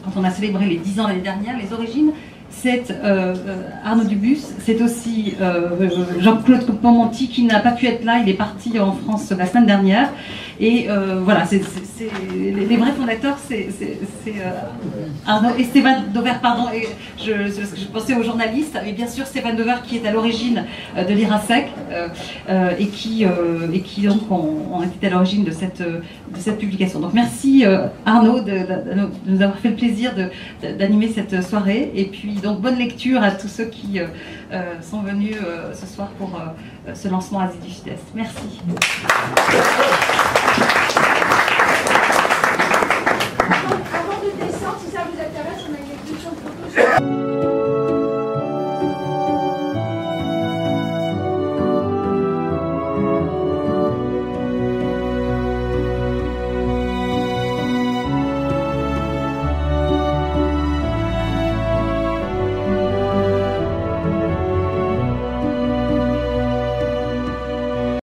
quand on a célébré les 10 ans l'année dernière, les origines, c'est euh, euh, Arnaud Dubus, c'est aussi euh, Jean-Claude Pomonti qui n'a pas pu être là, il est parti en France la semaine dernière. Et voilà, les, vrais fondateurs, c'est, Arnaud et Stéphane Dover, pardon, et je, je pensais aux journalistes, et bien sûr Stéphane Dover qui est à l'origine de l'IRASEC et qui, et qui donc ont, été à l'origine de cette, publication. Donc merci Arnaud de, de- nous avoir fait le plaisir d'animer cette soirée. Et puis donc bonne lecture à tous ceux qui euh, euh, sont venus euh, ce soir pour ce lancement Asie. Merci.